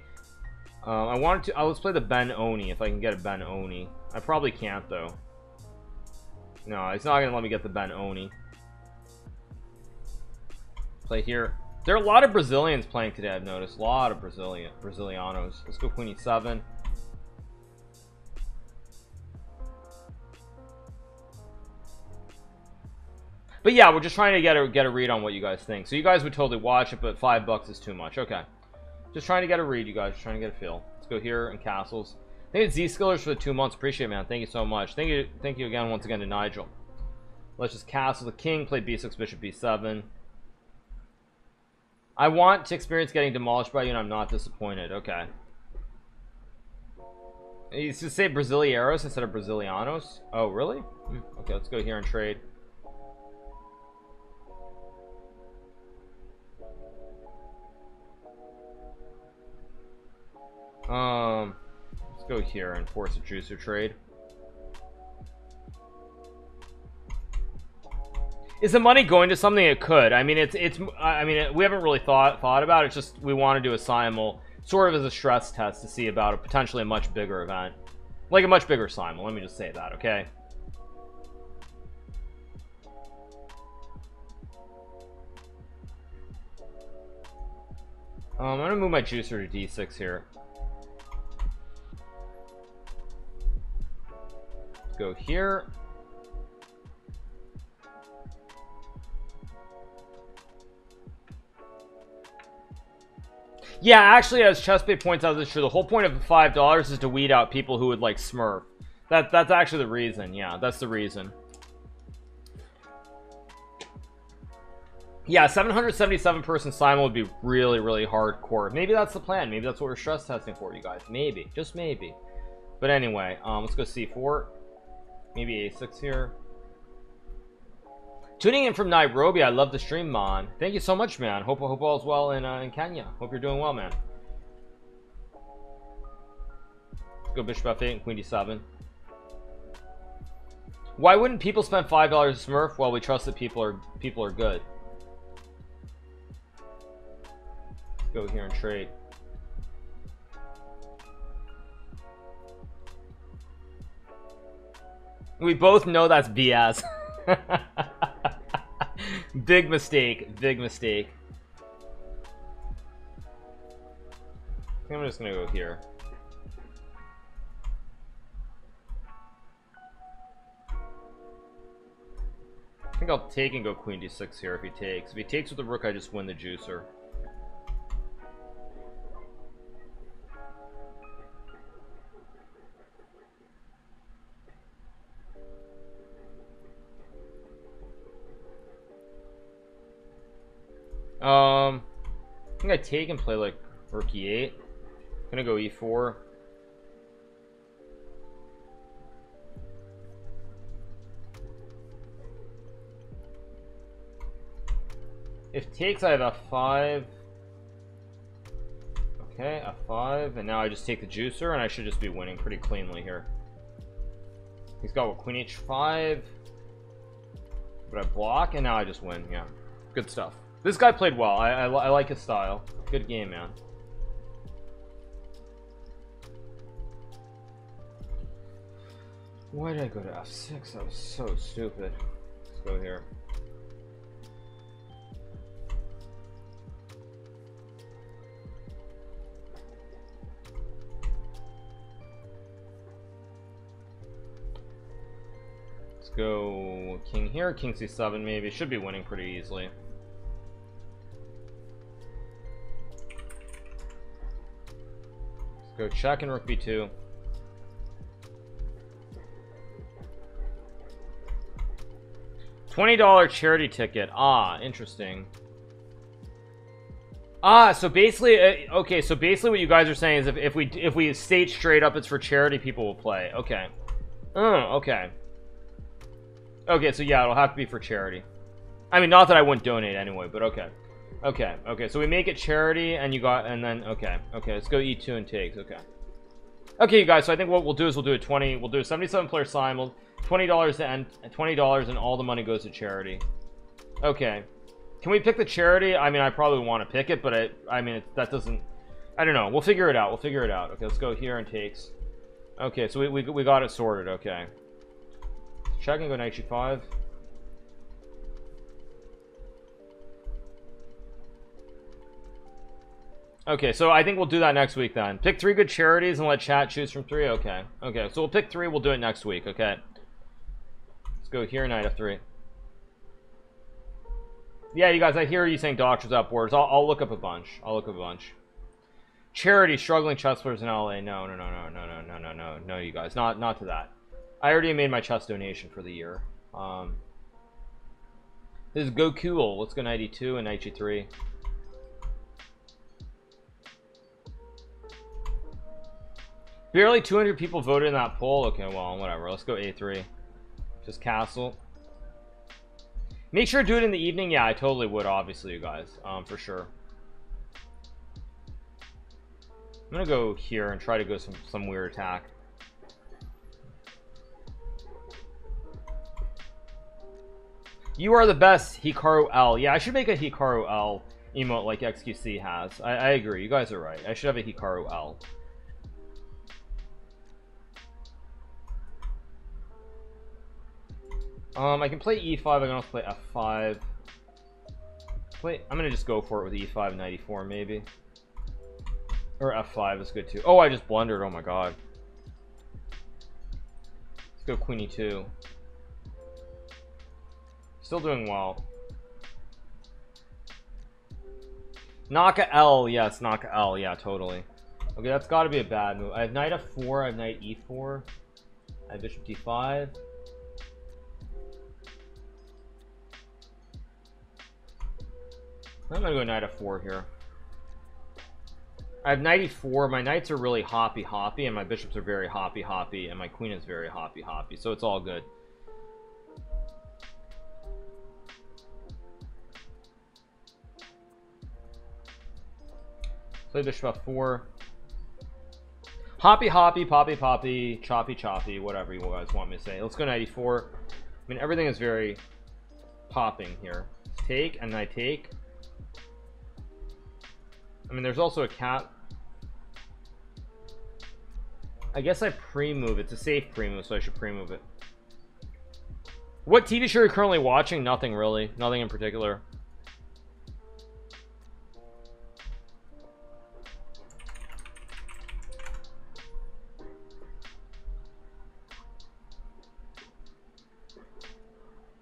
um, I wanted to uh, let's play the Benoni if I can get a Benoni I probably can't though no, it's not gonna let me get the Benoni. Play here. There are a lot of Brazilians playing today. I've noticed a lot of Brazilian Brazilianos. Let's go Queen E7. But yeah, we're just trying to get a get a read on what you guys think. So you guys would totally watch it, but five bucks is too much. Okay, just trying to get a read, you guys. Just trying to get a feel. Let's go here and castles. Thank you Z Skillers for the two months. Appreciate it, man. Thank you so much. Thank you, thank you again once again to Nigel. Let's just castle the king, play b6, bishop b7. I want to experience getting demolished by you, and I'm not disappointed. Okay. You to say Brasileiros instead of Brazilianos. Oh, really? Hmm, okay, let's go here and trade. Um let's go here and force a juicer trade. Is the money going to something it could? I mean, it's it's. I mean, we haven't really thought thought about it. It's just we want to do a simul sort of as a stress test to see about a potentially a much bigger event, like a much bigger simul. Let me just say that, okay? Um, I'm gonna move my juicer to d6 here. go here. Yeah, actually, as Chessbae points out, this is true. The whole point of five dollars is to weed out people who would like Smurf. That that's actually the reason. Yeah, that's the reason. Yeah, 777 person simul would be really, really hardcore. Maybe that's the plan. Maybe that's what we're stress testing for, you guys. Maybe, just maybe. But anyway, um, let's go C4. Maybe a6 here. Tuning in from Nairobi. I love the stream, man. Thank you so much, man. Hope hope all's well in uh, in Kenya. Hope you're doing well, man. Let's go bishop f8 and queen d7. Why wouldn't people spend five dollars Smurf while we trust that people are people are good? Go here and trade. We both know that's BS. big mistake. Big mistake. I'm just gonna go here. I think I'll take and go queen d6 here if he takes. If he takes with the rook, I just win the juicer. Um, I think I take and play like rook e8. Gonna go e4. If takes, I have f5. Okay, f5, and now I just take the juicer, and I should just be winning pretty cleanly here. He's got what, queen h5. But I block, and now I just win. Yeah, good stuff. This guy played well. I, I, I like his style. Good game, man. Why did I go to f6? That was so stupid. Let's go here. Let's go king here, king c7 maybe. Should be winning pretty easily. Go check and rook b2. $20 charity ticket. Ah, interesting. Ah, so basically, uh, okay, so basically what you guys are saying is if, if we if we state straight up it's for charity, people will play. Okay. Oh, okay. Okay, so yeah, it'll have to be for charity. I mean, not that I wouldn't donate anyway, but okay. Okay, okay, so we make it charity, and you got, and then, okay, okay, let's go E2 and takes, okay. Okay, you guys, so I think what we'll do is we'll do a 20, we'll do a 77 player simul, $20 to end, $20, and all the money goes to charity. Okay. Can we pick the charity? I mean, I probably want to pick it, but I, I mean, it, that doesn't, I don't know. We'll figure it out. We'll figure it out. Okay, let's go here and takes. Okay, so we, we, we got it sorted, okay. Check and go knight g5. Okay, so I think we'll do that next week then. Pick three good charities and let chat choose from three. Okay. Okay, so we'll pick three. We'll do it next week. Okay. Let's go here, knight f3. Yeah, you guys, I hear you saying doctors upwards. I'll, I'll look up a bunch. I'll look up a bunch. Charity, struggling chess players in LA. No, no, no, no, no, no, no, no, no, no, you guys. Not, not to that. I already made my chest donation for the year. Um, this is Goku. Let's go 92 and 93. Barely 200 people voted in that poll. Okay, well, whatever. Let's go A3. Just castle. Make sure to do it in the evening. Yeah, I totally would, obviously, you guys. Um, for sure. I'm gonna go here and try to go some some weird attack. You are the best, Hikaru L. Yeah, I should make a Hikaru L emote like XQC has. I, I agree. You guys are right. I should have a Hikaru L. Um, I can play e5. I can also play f5. Play. I'm gonna just go for it with e5 and 94 maybe. Or f5 is good too. Oh, I just blundered. Oh my god. Let's go queen e2. Still doing well. Naka L, yes, Naka L, yeah, totally. Okay, that's got to be a bad move. I have knight f4, I have knight e4, I have bishop d5. I'm gonna go knight f4 here. I have knight e4. My knights are really hoppy hoppy, and my bishops are very hoppy hoppy, and my queen is very hoppy hoppy. So it's all good. Play bishop f4. Hoppy, hoppy, poppy, poppy, choppy, choppy, whatever you guys want me to say. Let's go 94. I mean, everything is very popping here. Take, and I take. I mean, there's also a cat. I guess I pre-move. It's a safe pre-move, so I should pre-move it. What TV show are you currently watching? Nothing really. Nothing in particular.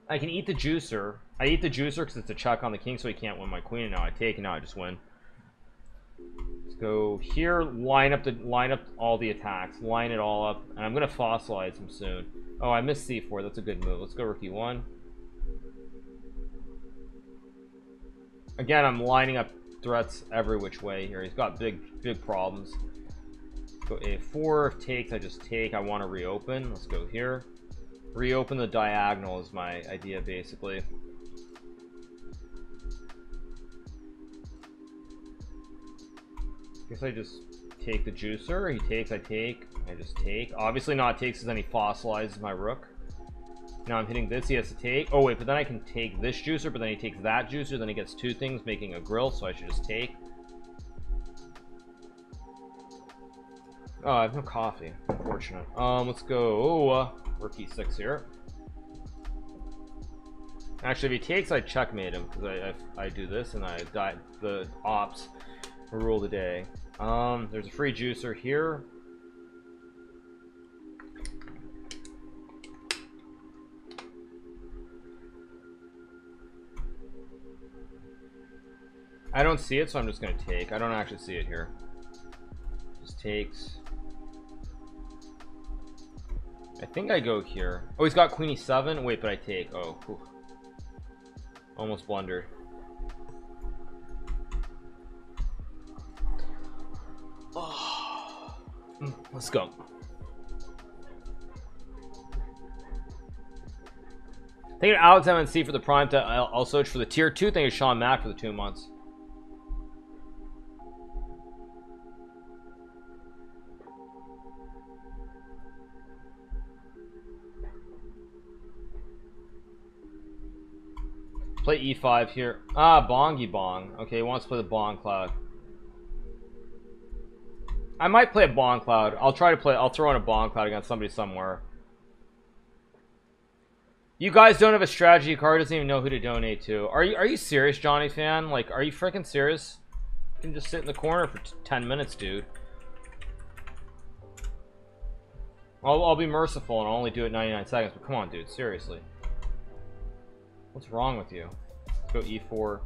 I can eat the juicer. I eat the juicer because it's a chuck on the king, so he can't win my queen. And now I take, and now I just win. Let's go here. Line up the line up all the attacks. Line it all up, and I'm gonna fossilize him soon. Oh, I missed c4. That's a good move. Let's go rook e1. again I'm lining up threats every which way here he's got big big problems go a4 takes I just take I want to reopen let's go here reopen the diagonal is my idea basically guess I just take the juicer he takes I take I just take. Obviously not takes as any fossilizes my rook. Now I'm hitting this he has to take. Oh wait but then I can take this juicer but then he takes that juicer then he gets two things making a grill so I should just take. Oh I have no coffee unfortunate. Um let's go oh, uh, rook e6 here. Actually if he takes I checkmate him because I, I, I do this and I die the ops rule the day um there's a free juicer here I don't see it, so I'm just gonna take. I don't actually see it here. Just takes. I think I go here. Oh, he's got queen e7. Wait, but I take. Oh, whew. almost blundered. Let's go. Thank you to Alex MNC for the prime. To I'll search for the tier two. Thank you Sean Mack for the two months. Play e5 here. Ah, bongy bong. Okay, he wants to play the bong cloud. I might play a bong cloud. I'll try to play. I'll throw in a bong cloud against somebody somewhere. You guys don't have a strategy card. Doesn't even know who to donate to. Are you Are you serious, Johnny fan? Like, are you freaking serious? You can just sit in the corner for 10 minutes, dude. I'll, I'll be merciful and I'll only do it 99 seconds. But come on, dude. Seriously. What's wrong with you? Let's go e4.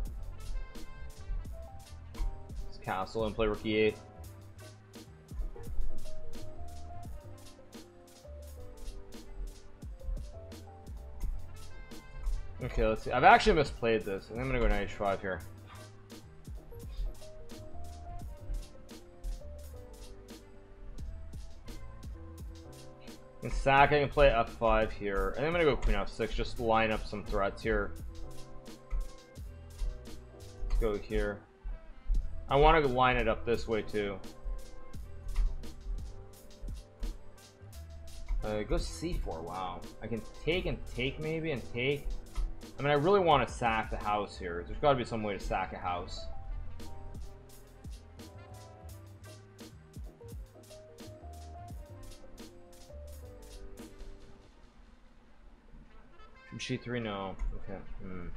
Let's castle and play rook e8. Okay, let's see. I've actually misplayed this. I'm gonna go knight h5 here. In sack, I can play f5 here. And I'm gonna go queen f6, just line up some threats here. Let's go here. I want to line it up this way too. Uh, go c4. Wow, I can take and take maybe and take. I mean, I really want to sack the house here. There's got to be some way to sack a house. G3, no. Okay. Hmm.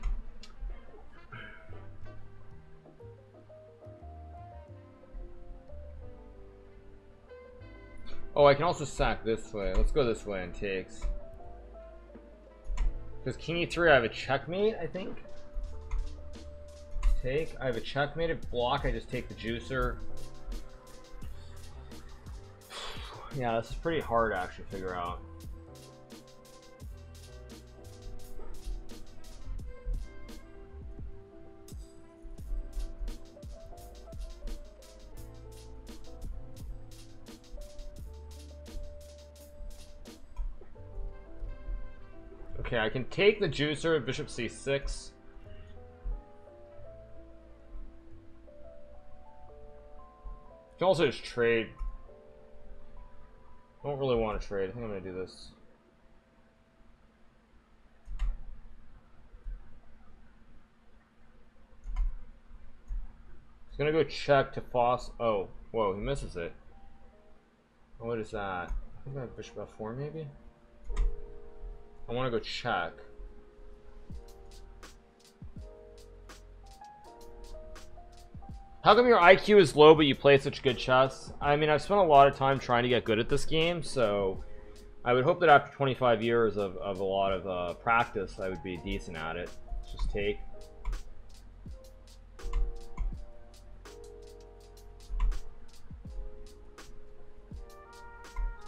Oh, I can also sack this way. Let's go this way and takes. Because king e3, I have a checkmate, I think. Take. I have a checkmate. Block, I just take the juicer. yeah, this is pretty hard to actually figure out. Okay, I can take the juicer, bishop c6. can also just trade. Don't really want to trade. I think I'm gonna do this. He's gonna go check to Foss. Oh, whoa, he misses it. What is that? I think I have bishop f4 maybe? I want to go check. How come your IQ is low but you play such good chess? I mean, I've spent a lot of time trying to get good at this game, so I would hope that after 25 years of, of a lot of uh, practice, I would be decent at it. Just take.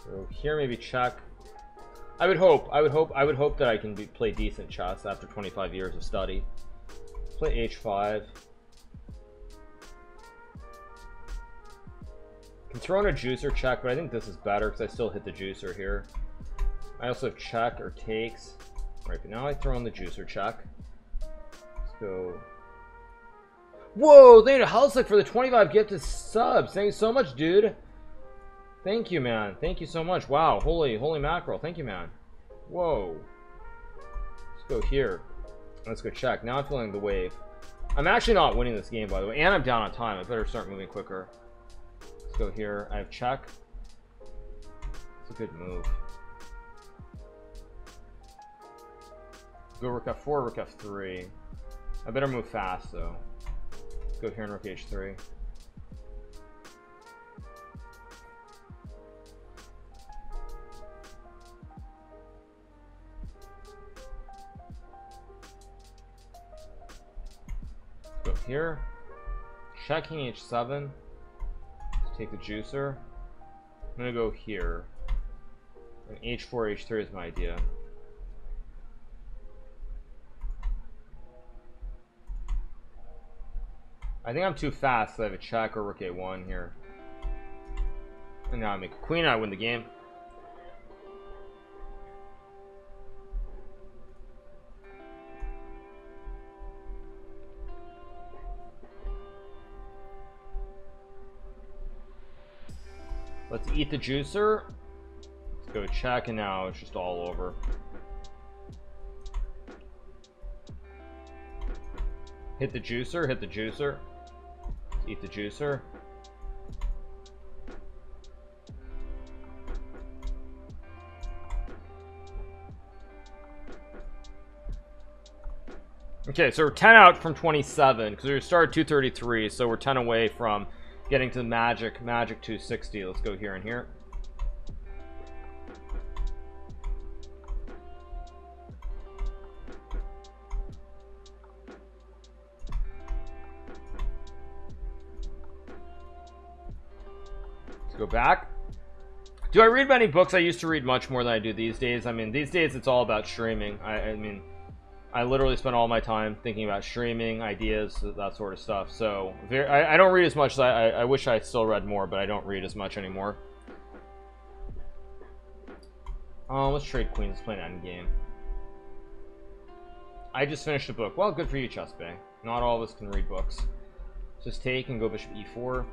So here, maybe check. I would hope. I would hope. I would hope that I can be, play decent shots after 25 years of study. Play H5. Can throw in a juicer check, but I think this is better because I still hit the juicer here. I also check or takes. All right, but now I throw in the juicer check. Let's go. Whoa, thank you to for the 25 gifted subs. Thanks so much, dude. Thank you, man. Thank you so much. Wow, holy, holy mackerel. Thank you, man. Whoa. Let's go here. Let's go check. Now I'm feeling the wave. I'm actually not winning this game, by the way. And I'm down on time. I better start moving quicker. Let's go here. I have check. It's a good move. Go rook f4, rook f3. I better move fast, though. Let's go here and rook h3. Here. Checking h7. Let's take the juicer. I'm gonna go here. And h4, h3 is my idea. I think I'm too fast, so I have a check or rook a1 here. And now I make a queen, I win the game. Let's eat the juicer. Let's go check, and now it's just all over. Hit the juicer, hit the juicer. Let's eat the juicer. Okay, so we're 10 out from 27 because we started 233, so we're 10 away from getting to the magic magic 260 let's go here and here. Let's go back. Do I read many books? I used to read much more than I do these days. I mean these days it's all about streaming. I, I mean I literally spend all my time thinking about streaming ideas, that sort of stuff. So very, I, I, don't read as much as I, I, wish I still read more, but I don't read as much anymore. Oh, let's trade queens. Play an endgame. I just finished a book. Well, good for you, Chessbae. Not all of us can read books. Just take and go bishop e4.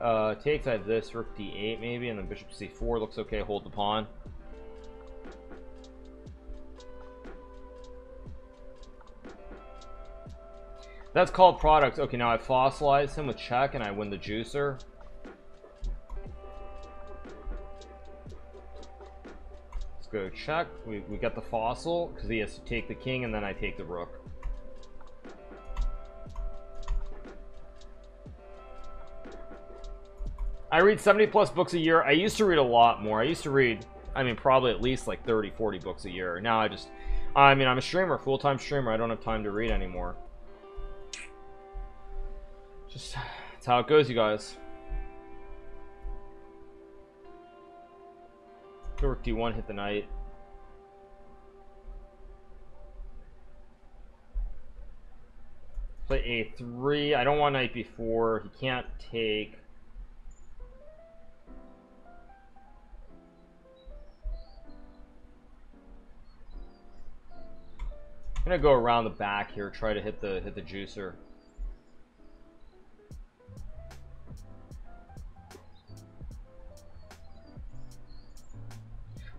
Uh, takes, I have this, rook d8 maybe, and then bishop c4 looks okay, hold the pawn. That's called products. Okay, now I fossilize him with check and I win the juicer. Let's go check. We, we get the fossil because he has to take the king and then I take the rook. I read 70 plus books a year. I used to read a lot more. I used to read, I mean, probably at least like 30, 40 books a year. Now I just, I mean, I'm a streamer, full-time streamer. I don't have time to read anymore. Just, that's how it goes, you guys. Rook D1 hit the knight. Play A3. I don't want knight B4. He can't take. I'm gonna go around the back here, try to hit the hit the juicer.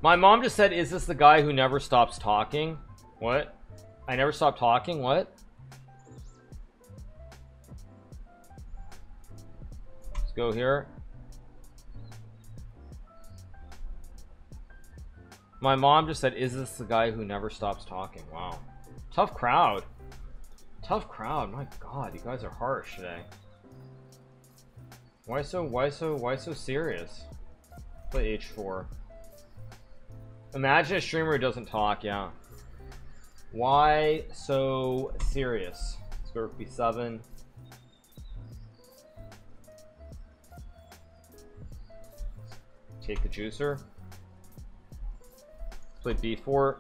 My mom just said, is this the guy who never stops talking? What? I never stop talking? What? Let's go here. My mom just said, is this the guy who never stops talking? Wow. Tough crowd. Tough crowd. My god, you guys are harsh today. Why so, why so, why so serious? Play H4. Imagine a streamer who doesn't talk, yeah. Why so serious? Let's go b7. Take the juicer. Play b4.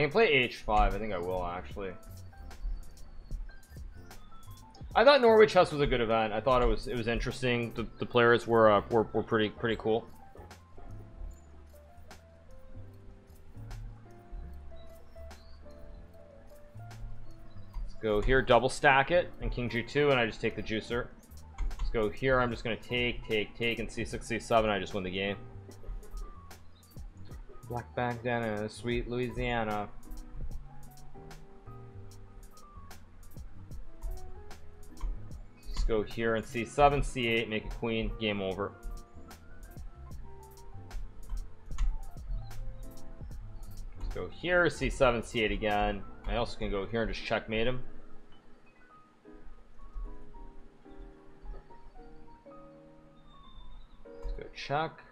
I can play h5 I think I will actually. I thought Norway chess was a good event. I thought it was it was interesting. The, the players were, uh, were were pretty pretty cool. Let's go here double stack it and king g2 and I just take the juicer. Let's go here. I'm just gonna take take take and c6 c7 I just win the game Black bandana, sweet Louisiana. Let's go here and c7, c8, make a queen, game over. Let's go here, c7, c8 again. I also can go here and just checkmate him. Let's go check.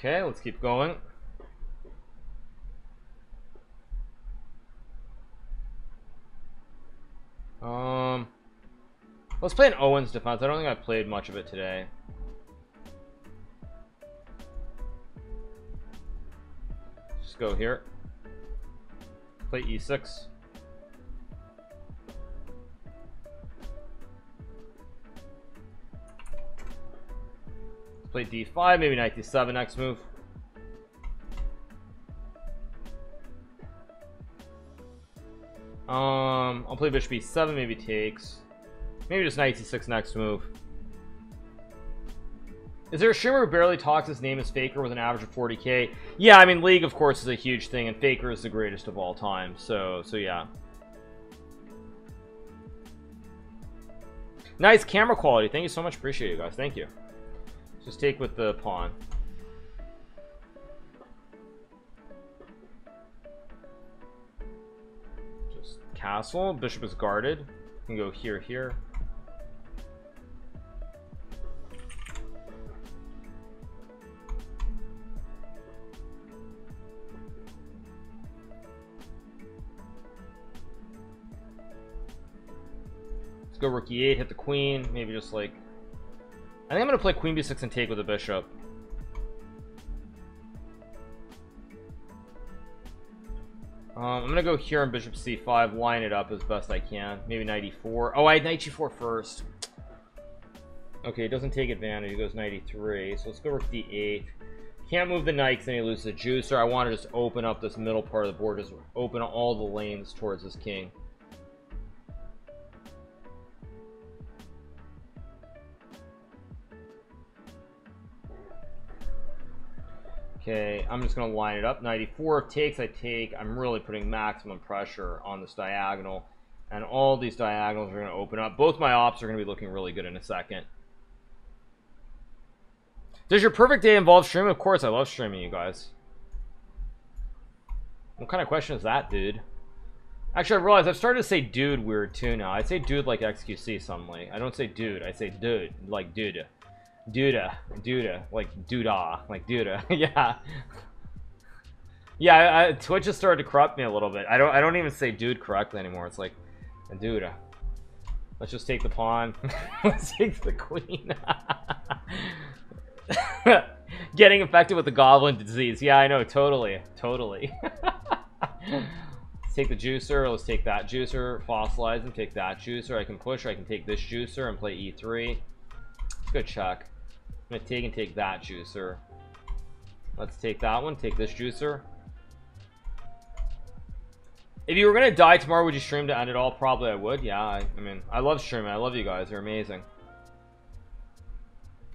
Okay, let's keep going. Um, let's play an Owens defense. I don't think I've played much of it today. Just go here. Play e6. Play d5, maybe knight d7 next move. Um, I'll play bishop e7, maybe takes. Maybe just knight c6 next move. Is there a streamer who barely talks his name is Faker with an average of 40k? Yeah, I mean, League, of course, is a huge thing, and Faker is the greatest of all time, so, so yeah. Nice camera quality. Thank you so much. Appreciate you guys. Thank you. Just take with the pawn. Just castle. Bishop is guarded. can go here, here. Let's go rook e8, hit the queen, maybe just like I think I'm gonna play queen b6 and take with the bishop. Um, I'm gonna go here on bishop c5, line it up as best I can. Maybe knight e4. Oh, I had knight g4 first. Okay, it doesn't take advantage. He goes knight e3. So let's go rook d8. Can't move the knight because then he loses the juicer. I want to just open up this middle part of the board, just open all the lanes towards this king. Okay, I'm just going to line it up. 94 takes, I take. I'm really putting maximum pressure on this diagonal. And all these diagonals are going to open up. Both my ops are going to be looking really good in a second. Does your perfect day involve streaming? Of course, I love streaming, you guys. What kind of question is that, dude? Actually, I realized I've started to say dude weird too now. I say dude like XQC suddenly. I don't say dude. I say dude like dude. Duda, Duda, like Duda, like Duda, yeah. Yeah, I, I, Twitch has started to corrupt me a little bit. I don't, I don't even say dude correctly anymore. It's like, Duda. Let's just take the pawn. Let's take the queen. Getting infected with the goblin disease. Yeah, I know, totally, totally. let's take the juicer. Let's take that juicer. Fossilize and take that juicer. I can push. I can take this juicer and play e3. Good check. I'm gonna take and take that juicer. Let's take that one. Take this juicer. If you were gonna die tomorrow, would you stream to end it all? Probably I would. Yeah, I, I mean, I love streaming. I love you guys. You're amazing.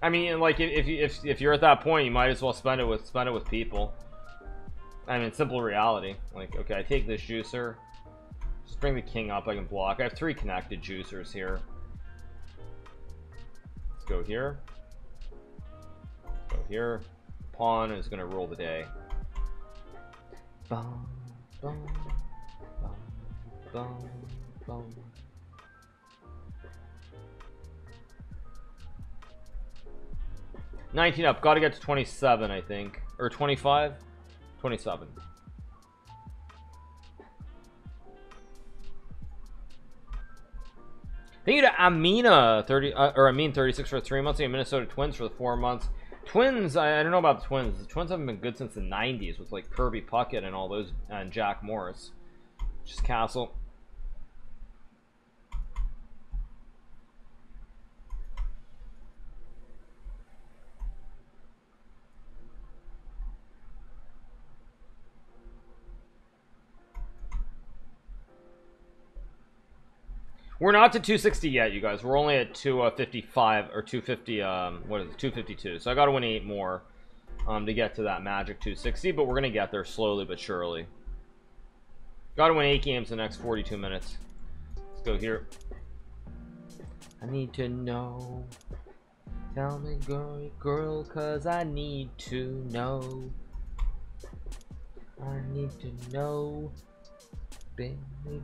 I mean, like if if if if you're at that point, you might as well spend it with spend it with people. I mean, simple reality. Like, okay, I take this juicer. Just bring the king up. I can block. I have three connected juicers here. Let's go here. Here. Pawn is going to rule the day. 19 up. Got to get to 27, I think. Or 25? 27. Thank you to Amina 30 uh, or Amin 36 for three months. And Minnesota Twins for the four months. Twins, I, I, don't know about the Twins. The Twins haven't been good since the 90s with like Kirby Puckett and all those and Jack Morris. Just Castle. We're not to 260 yet, you guys. We're only at 255 or 250. Um, what is it? 252. So I got to win eight more um, to get to that magic 260, but we're gonna get there slowly but surely. Got to win eight games in the next 42 minutes. Let's go here. I need to know. Tell me, girl, girl, cause I need to know. I need to know. Baby,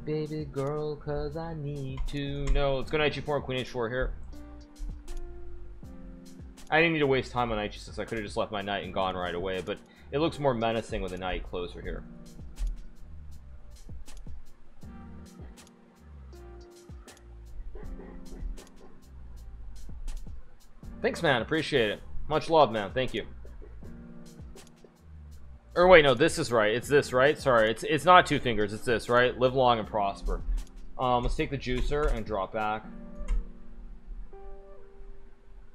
baby girl, cause I need to know. Let's go knight g4 and queen h4 here. I didn't need to waste time on knight g6. I could have just left my knight and gone right away, but it looks more menacing with a knight closer here. Thanks, man. Appreciate it. Much love, man. Thank you. Or wait, no, this is right. It's this, right? Sorry, it's it's not two fingers. It's this, right? Live long and prosper. Um, let's take the juicer and drop back.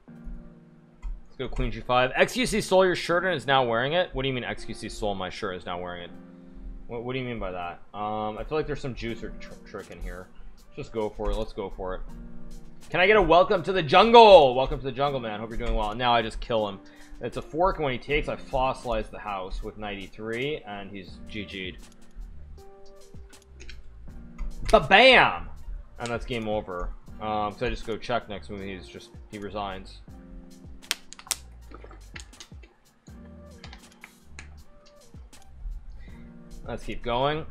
Let's go Queen G5. XQC stole your shirt and is now wearing it. What do you mean XQC stole my shirt and is now wearing it? What, what do you mean by that? Um, I feel like there's some juicer tr trick in here. Just go for it. Let's go for it. Can I get a welcome to the jungle? Welcome to the jungle, man. Hope you're doing well. Now I just kill him. It's a fork, and when he takes, I fossilize the house with 93, and he's GG'd. Ba-bam! And that's game over. Um, so I just go check next move, he's just, he resigns. Let's keep going.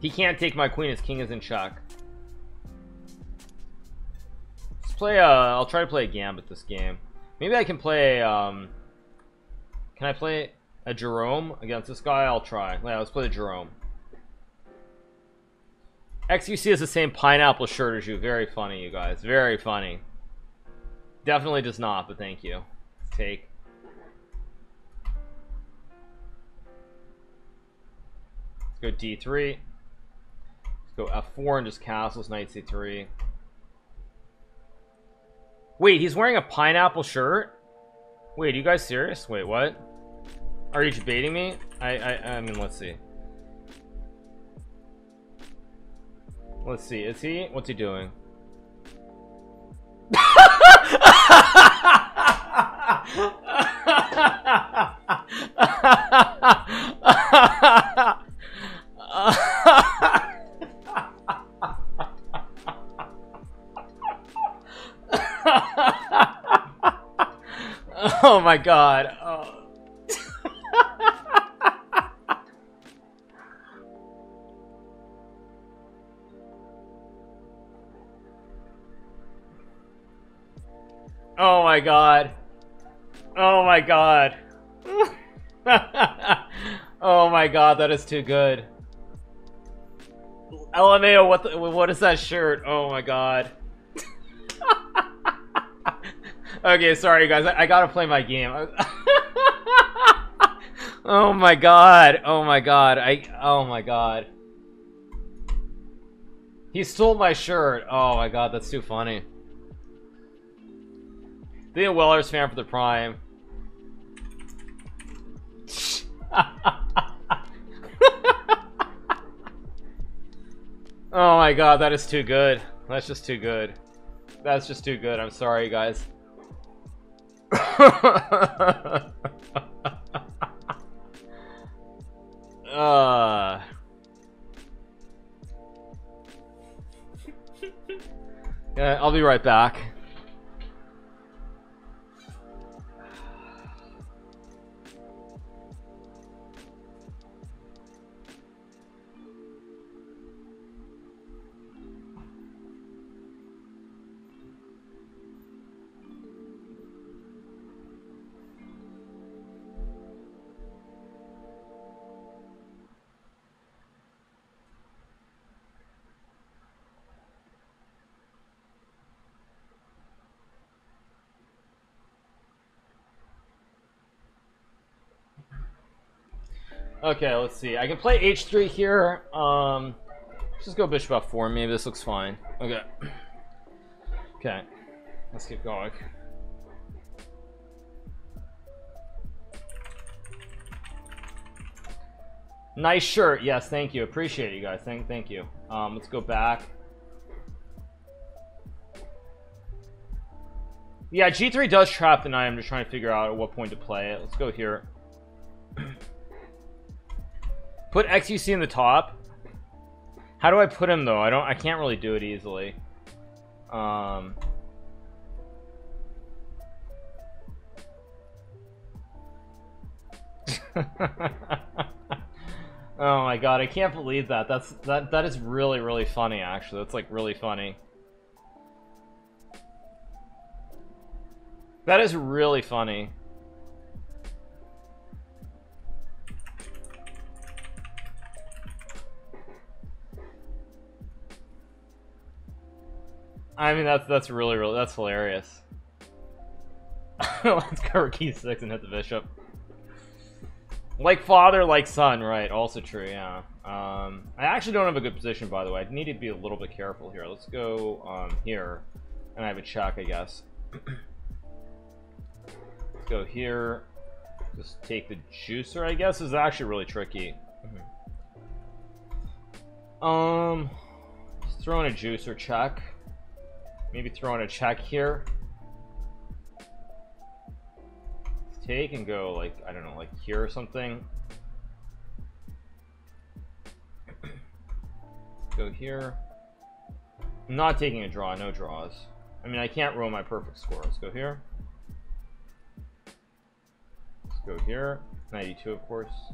He can't take my queen, his king is in check. Let's play, uh, I'll try to play a gambit this game. Maybe I can play, um... Can I play a Jerome against this guy? I'll try. Yeah, let's play the Jerome. XQC has the same pineapple shirt as you. Very funny, you guys. Very funny. Definitely does not, but thank you. Take. Let's go D3. Let's go F4 and just castles, knight C3. Wait, he's wearing a pineapple shirt? Wait, are you guys serious? Wait, what? Are you debating me? I, I, I mean, let's see. Let's see, is he? What's he doing? oh my god. Oh. oh my god. Oh my god. oh my god, that is too good. LMAO, what the, what is that shirt? Oh my god. Okay, sorry guys. I, I gotta play my game. oh my god. Oh my god. I. Oh my god. He stole my shirt. Oh my god, that's too funny. The Wellers fan for the prime. oh my god, that is too good. That's just too good. That's just too good. I'm sorry, guys. Uh. yeah, I'll be right back. Okay, let's see. I can play h3 here. Um, just go bishop f4. Maybe this looks fine. Okay. Okay. Let's keep going. Nice shirt. Yes, thank you. Appreciate you guys. Thank, thank you. Um, let's go back. Yeah, G3 does trap the knight. I'm just trying to figure out at what point to play it. Let's go here. Put XQC in the top. How do I put him though? I don't. I can't really do it easily. Um. oh my god, I can't believe that. That's that that is really really funny actually. That's like really funny. That is really funny. I mean that's that's really really that's hilarious. Let's cover key six and hit the bishop. Like father, like son, right? Also true, yeah. Um, I actually don't have a good position, by the way. I need to be a little bit careful here. Let's go um, here, and I have a check, I guess. Let's go here. Just take the juicer, I guess, this is actually really tricky. Um, just throw in a juicer check. Maybe throw in a check here. take and go like I don't know like here or something. Go here. I'm not taking a draw no draws. I mean I can't roll my perfect score. Let's go here. Let's go here. 92 of course.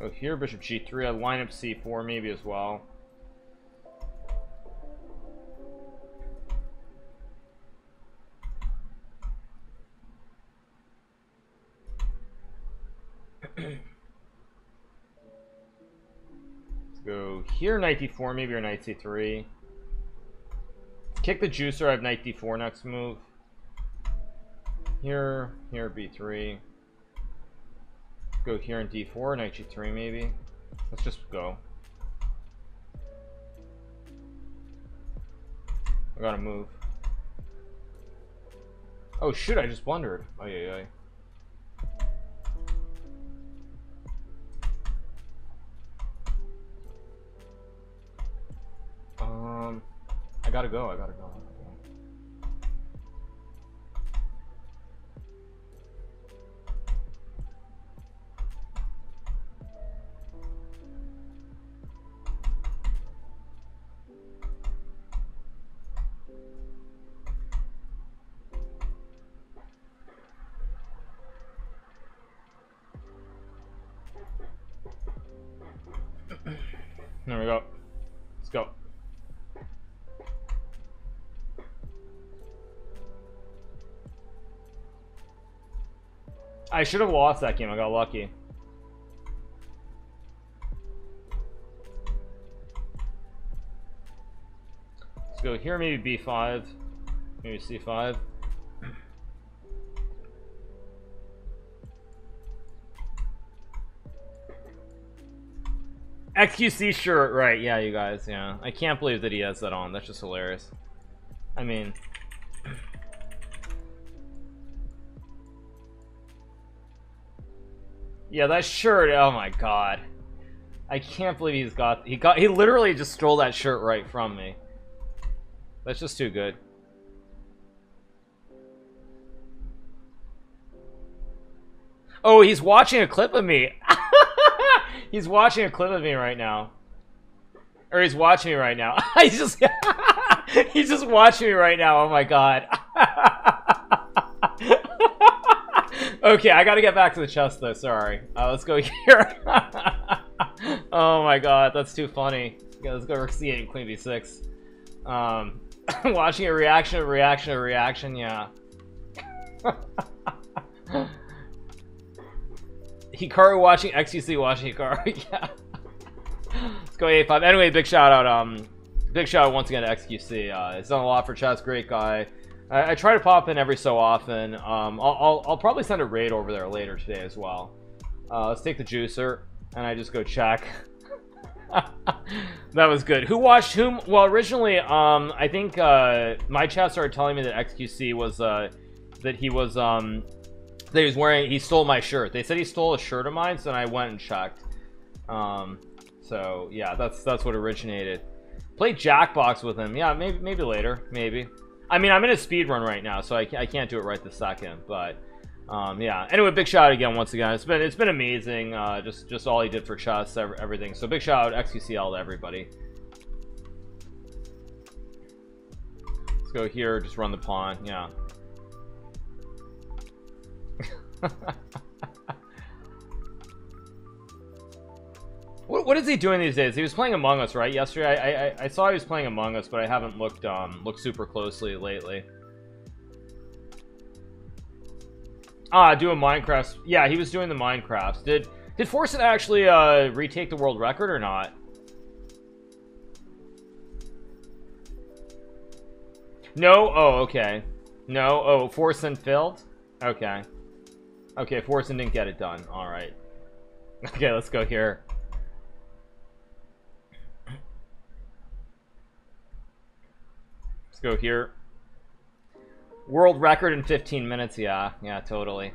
Go here bishop g3 I line up c4 maybe as well go here, knight d4, maybe or knight c3. Kick the juicer, I have knight d4 next move. Here, here b3. Go here in d4, knight g3 maybe. Let's just go. I gotta move. Oh shoot, I just blundered. Oh yeah, yeah. Gotta go. I gotta go. I should have lost that game. I got lucky. Let's go here, maybe B5. Maybe C5. XQC shirt, right, yeah, you guys, yeah. I can't believe that he has that on. That's just hilarious. I mean... Yeah, that shirt. Oh my god. I can't believe he's got he got he literally just stole that shirt right from me. That's just too good. Oh, he's watching a clip of me. he's watching a clip of me right now. Or he's watching me right now. he's just he's just watching me right now. Oh my god. Okay, I gotta get back to the chest though, sorry. Uh, let's go here. oh my god, that's too funny. Okay, let's go rook c8 queen b6. Um, watching a reaction, a reaction, a reaction, yeah. Hikaru watching XQC watching Hikaru, yeah. Let's go A5. Anyway, big shout out, um, big shout out once again to XQC. Uh, it's done a lot for chess, great guy. I, I, try to pop in every so often. Um, I'll, I'll, I'll, probably send a raid over there later today as well. Uh, let's take the juicer, and I just go check. that was good. Who watched whom? Well, originally, um, I think uh, my chat started telling me that XQC was uh, that he was um, that he was wearing. He stole my shirt. They said he stole a shirt of mine, so I went and checked. Um, so yeah, that's that's what originated. Play Jackbox with him. Yeah, maybe maybe later. Maybe. I mean, I'm in a speed run right now, so I, I can't do it right this second. But um, yeah. Anyway, big shout out again once again. It's been it's been amazing. Uh, just just all he did for chess, everything. So big shout out XQCL to everybody. Let's go here. Just run the pawn. Yeah. what, what is he doing these days? He was playing Among Us, right? Yesterday, I, I I saw he was playing Among Us, but I haven't looked um looked super closely lately. Ah, doing Minecraft. Yeah, he was doing the Minecrafts. Did did Forsen actually uh, retake the world record or not? No? Oh, okay. No? Oh, Forsen failed? Okay. Okay, Forsen didn't get it done. Alright. Okay, let's go here. Let's go here. World record in 15 minutes, yeah. Yeah, totally.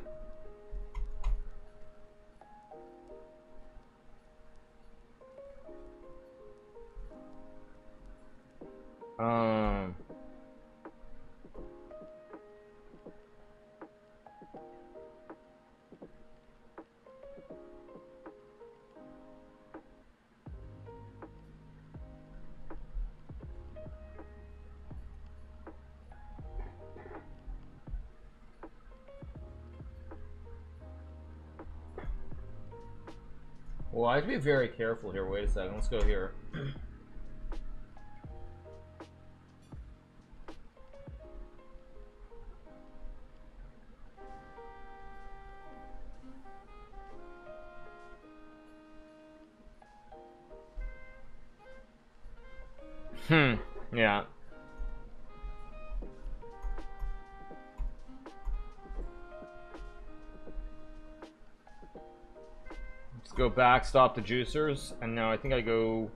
Um... Well, I have to be very careful here. Wait a second. Let's go here. hmm. Yeah. Go back, stop the juicers, and now I think I go...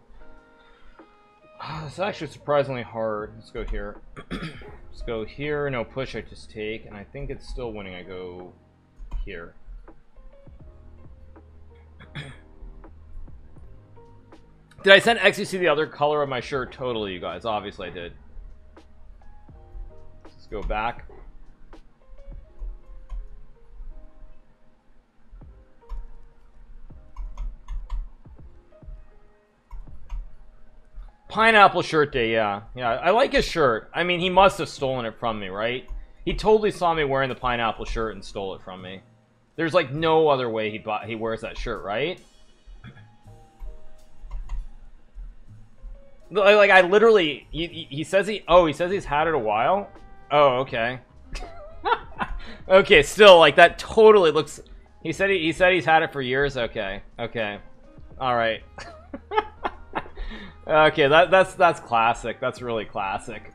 Ah, it's actually surprisingly hard. Let's go here. Let's go here. No push, I just take, and I think it's still winning. I go here. did I send XQC the other color of my shirt? Totally, you guys. Obviously I did. Let's go back. Pineapple shirt day, yeah. Yeah, I like his shirt. I mean, he must have stolen it from me, right? He totally saw me wearing the pineapple shirt and stole it from me. There's like no other way he bought he wears that shirt, right? Like I literally he, he says he oh, he says he's had it a while. Oh, okay. okay, still like that totally looks he said he, he said he's had it for years. Okay. Okay. All right. Okay, that, that's that's classic. That's really classic.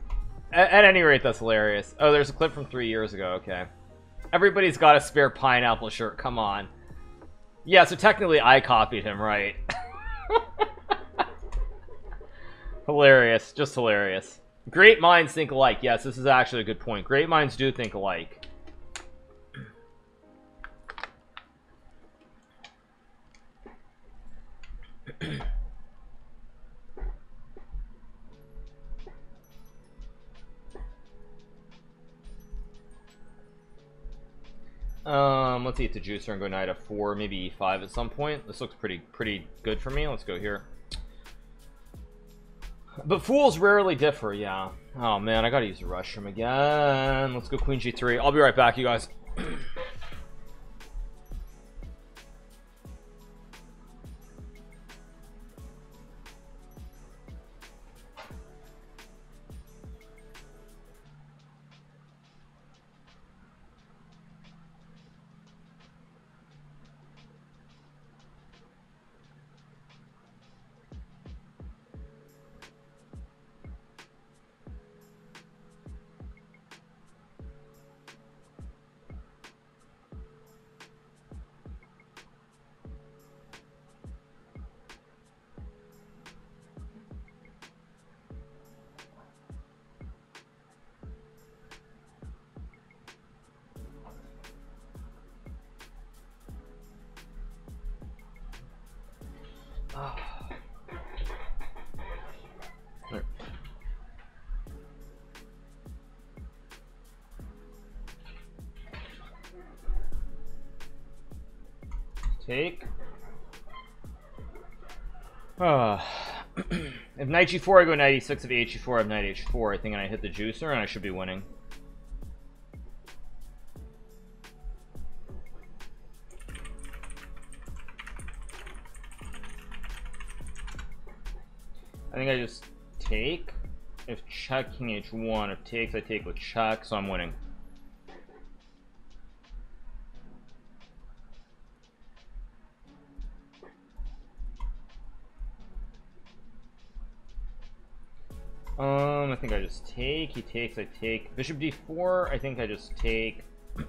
At, at, any rate, that's hilarious. Oh, there's a clip from three years ago. Okay. Everybody's got a spare pineapple shirt. Come on. Yeah, so technically I copied him, right? hilarious. Just hilarious. Great minds think alike. Yes, this is actually a good point. Great minds do think alike. Um, let's eat the juicer and go knight f4, maybe e5 at some point. This looks pretty pretty good for me. Let's go here. But fools rarely differ, yeah. Oh man, I gotta use the Russian again. Let's go queen g3. I'll be right back, you guys. Take. Uh, if knight g4, I go knight e6. If h4, I have knight h4. I think and I hit the juicer, and I should be winning. King h1, if takes, I take with check, so I'm winning. Um, I think I just take. He takes. I take. Bishop d4. I think I just take.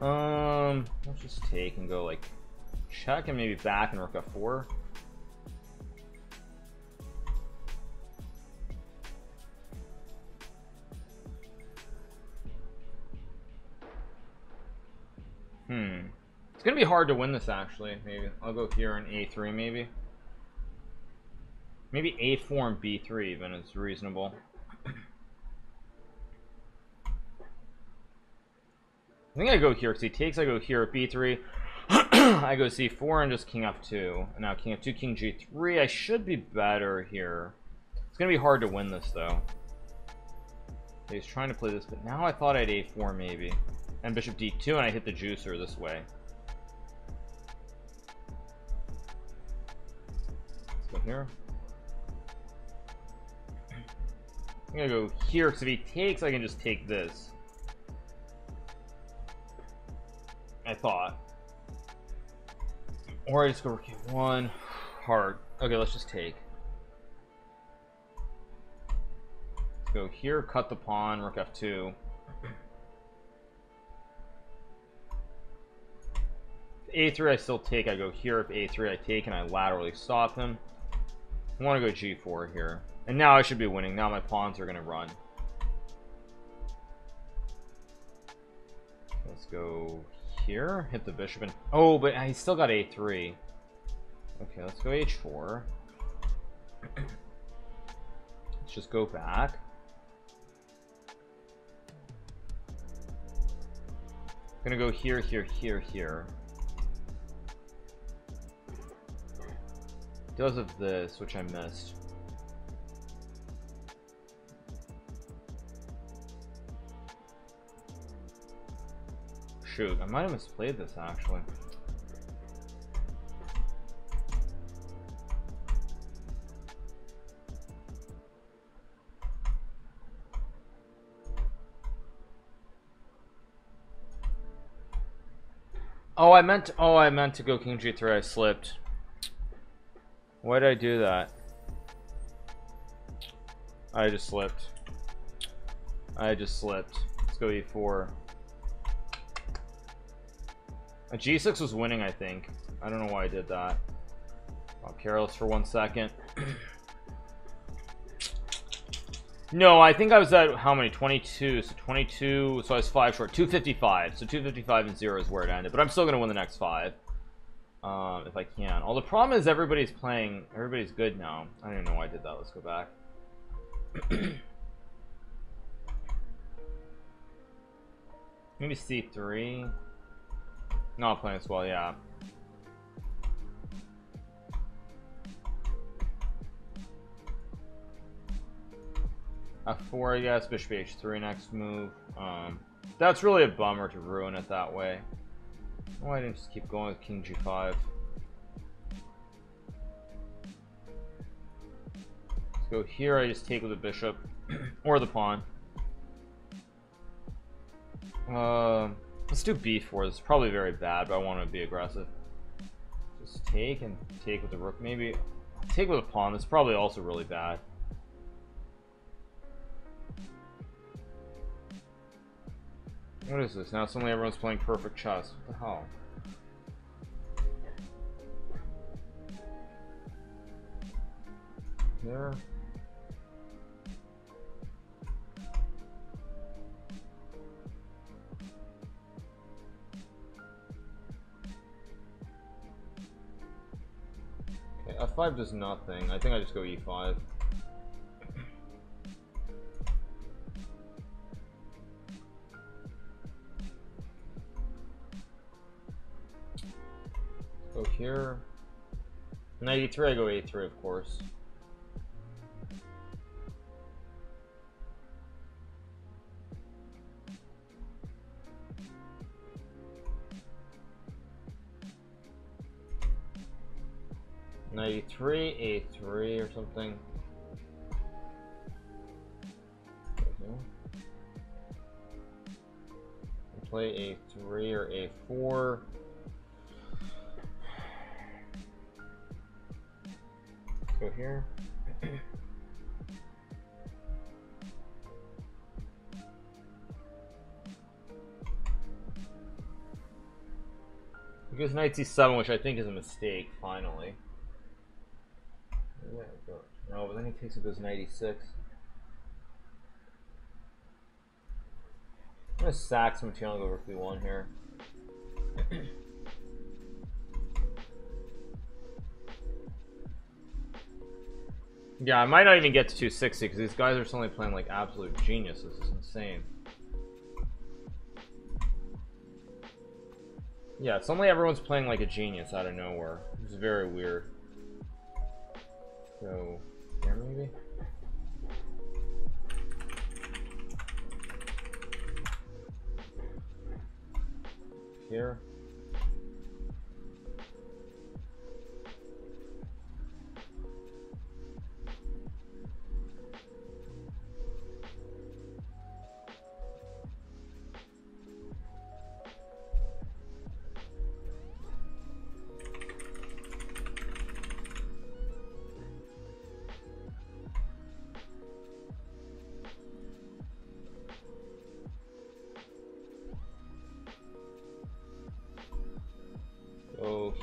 um, let's just take and go like check and maybe back and rook f4. Hard to win this actually. Maybe I'll go here in a3 maybe. Maybe a4 and b3 even is reasonable. I think I go here because he takes. I go here at b3. I go c4 and just king f2. And now king f2, king g3. I should be better here. It's gonna be hard to win this though. He's trying to play this, but now I thought I had a4 maybe. And bishop d2, and I hit the juicer this way. Here. I'm gonna go here because if he takes, I can just take this. I thought. Or I just go rook one. Hard. Okay, let's just take. Let's go here, cut the pawn, rook f2. a3 I still take, I go here. If a3 I take and I laterally stop him. I want to go g4 here. And now I should be winning. Now my pawns are going to run. Let's go here. Hit the bishop. And oh, but I still got a3. Okay, let's go h4. let's just go back. I'm Gonna go here, here, here, here. Does of this, which I missed. shoot, I might have misplayed this actually. Oh, I meant, oh, I meant to go King G3, I slipped. Why did I do that? I just slipped. I just slipped. Let's go E4. A G6 was winning, I think. I don't know why I did that. I'll careless for one second. no, I think I was at how many? 22. So 22. So I was five short. 255. So 255 and zero is where it ended. But I'm still gonna win the next five. Um, if I can. All the problem is everybody's playing. Everybody's good now. I don't even know why I did that. Let's go back. Maybe C3. Not playing as well, yeah. F4, I guess. Bishop H3 next move. Um, that's really a bummer to ruin it that way. Why didn't just keep going with King G5? Let's go here. I just take with the bishop or the pawn. Uh, Let's do b4. This is probably very bad, but I want to be aggressive. Just take and take with the rook. Maybe take with a pawn. That's probably also really bad. What is this? Now suddenly everyone's playing perfect chess. What the hell? There. Okay, F5 does nothing. I think I just go E5. Go here. Knight e3, I go a3, of course. Ninety-three, A3 or something. Play A3 or A4. Go here. Because knight c7, which I think is a mistake, finally. No, but then he takes it goes knight e6. I'm gonna sack some Tiango over b1 here. Yeah, I might not even get to 260 because these guys are suddenly playing like absolute geniuses. It's insane. Yeah, suddenly everyone's playing like a genius out of nowhere. It's very weird. So, here maybe? Here.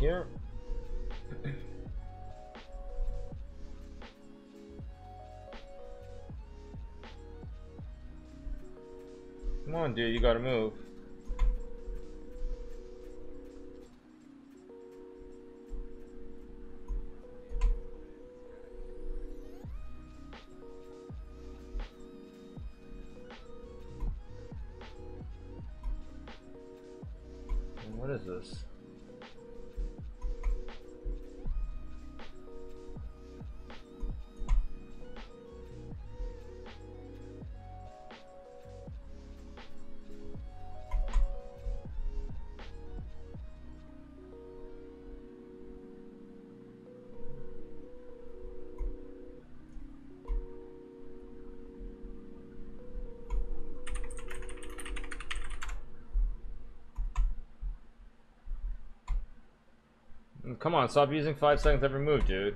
Here. Come on, dude, you gotta move. Come on, stop using five seconds every move, dude.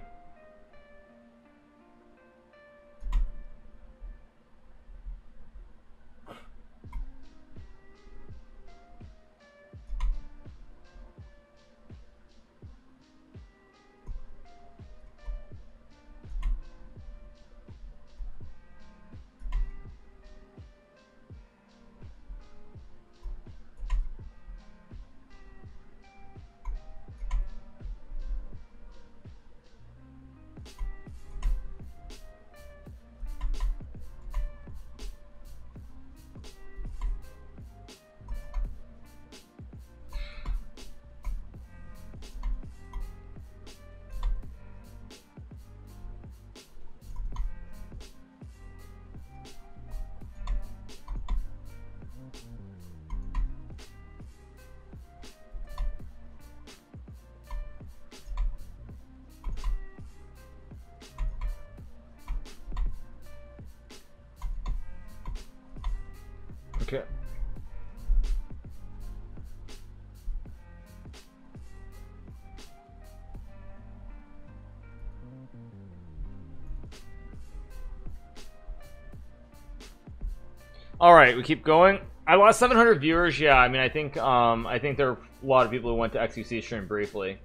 All right, we keep going. I lost 700 viewers. Yeah, I mean, I think um, I think there are a lot of people who went to XQC stream briefly.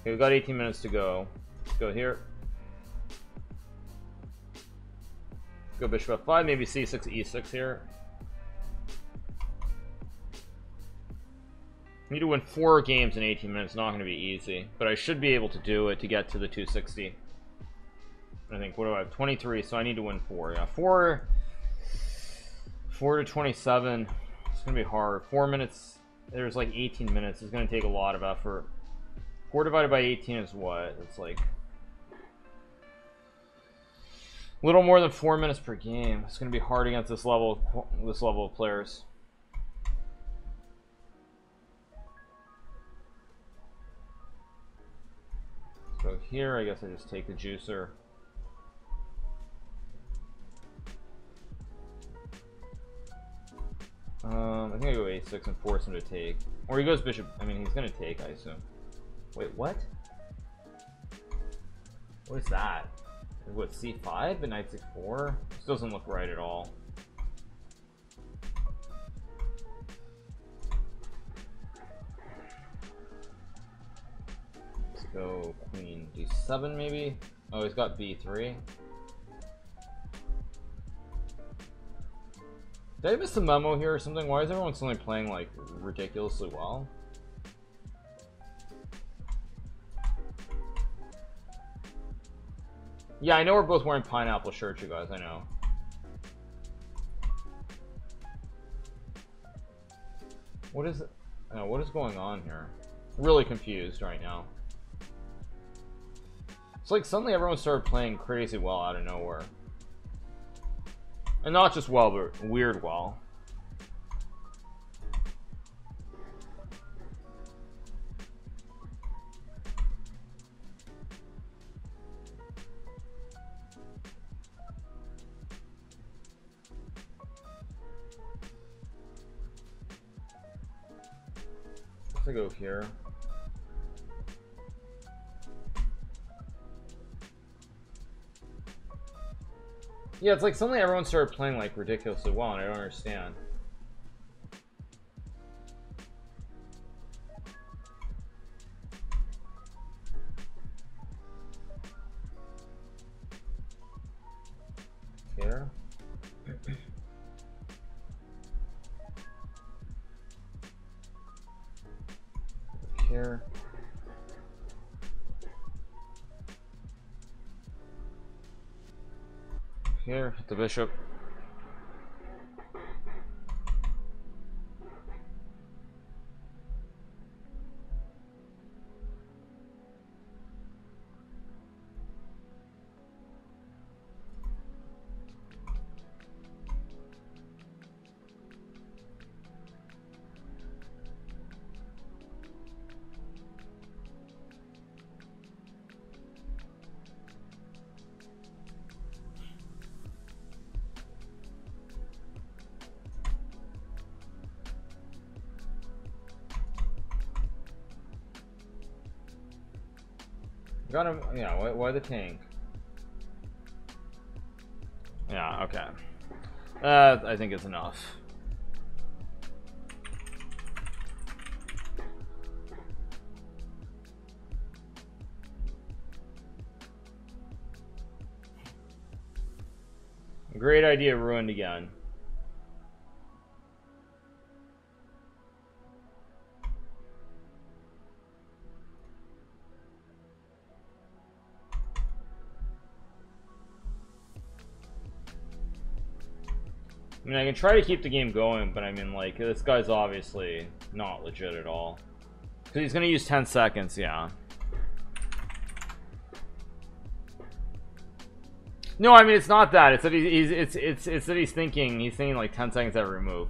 Okay, we've got 18 minutes to go. Let's go here. Go bishop f5, maybe c6, e6 here. need to win four games in 18 minutes. Not going to be easy, but I should be able to do it to get to the 260. I think. What do I have? 23. So I need to win four. Yeah, four. Four to 27. It's gonna be hard. Four minutes. There's like 18 minutes. It's gonna take a lot of effort. Four divided by 18 is what? It's like a little more than four minutes per game. It's gonna be hard against this level. This level of players. So here, I guess I just take the juicer. Um, I think I go a6 and force him to take. Or he goes bishop. I mean, he's going to take, I assume. Wait, what? What is that? What, c5 and knight c4? This doesn't look right at all. Let's go queen d7 maybe? Oh, he's got b3. Did I miss a memo here or something? Why is everyone suddenly playing like ridiculously well? Yeah, I know we're both wearing pineapple shirts, you guys. I know. What is it? Oh, what is going on here? Really confused right now. It's like suddenly everyone started playing crazy well out of nowhere. And not just well, but weird well. Go here. Yeah, it's like suddenly everyone started playing like ridiculously well, and I don't understand. Bishop. Yeah. Why, why the tank? Yeah. Okay. That I think is enough. Great idea ruined again. Mean, I can try to keep the game going, but I mean, like, this guy's obviously not legit at all. Because he's going to use 10 seconds, yeah. No, I mean, it's not that. It's that he's, he's it's, it's, it's that he's thinking, he's thinking like 10 seconds every move.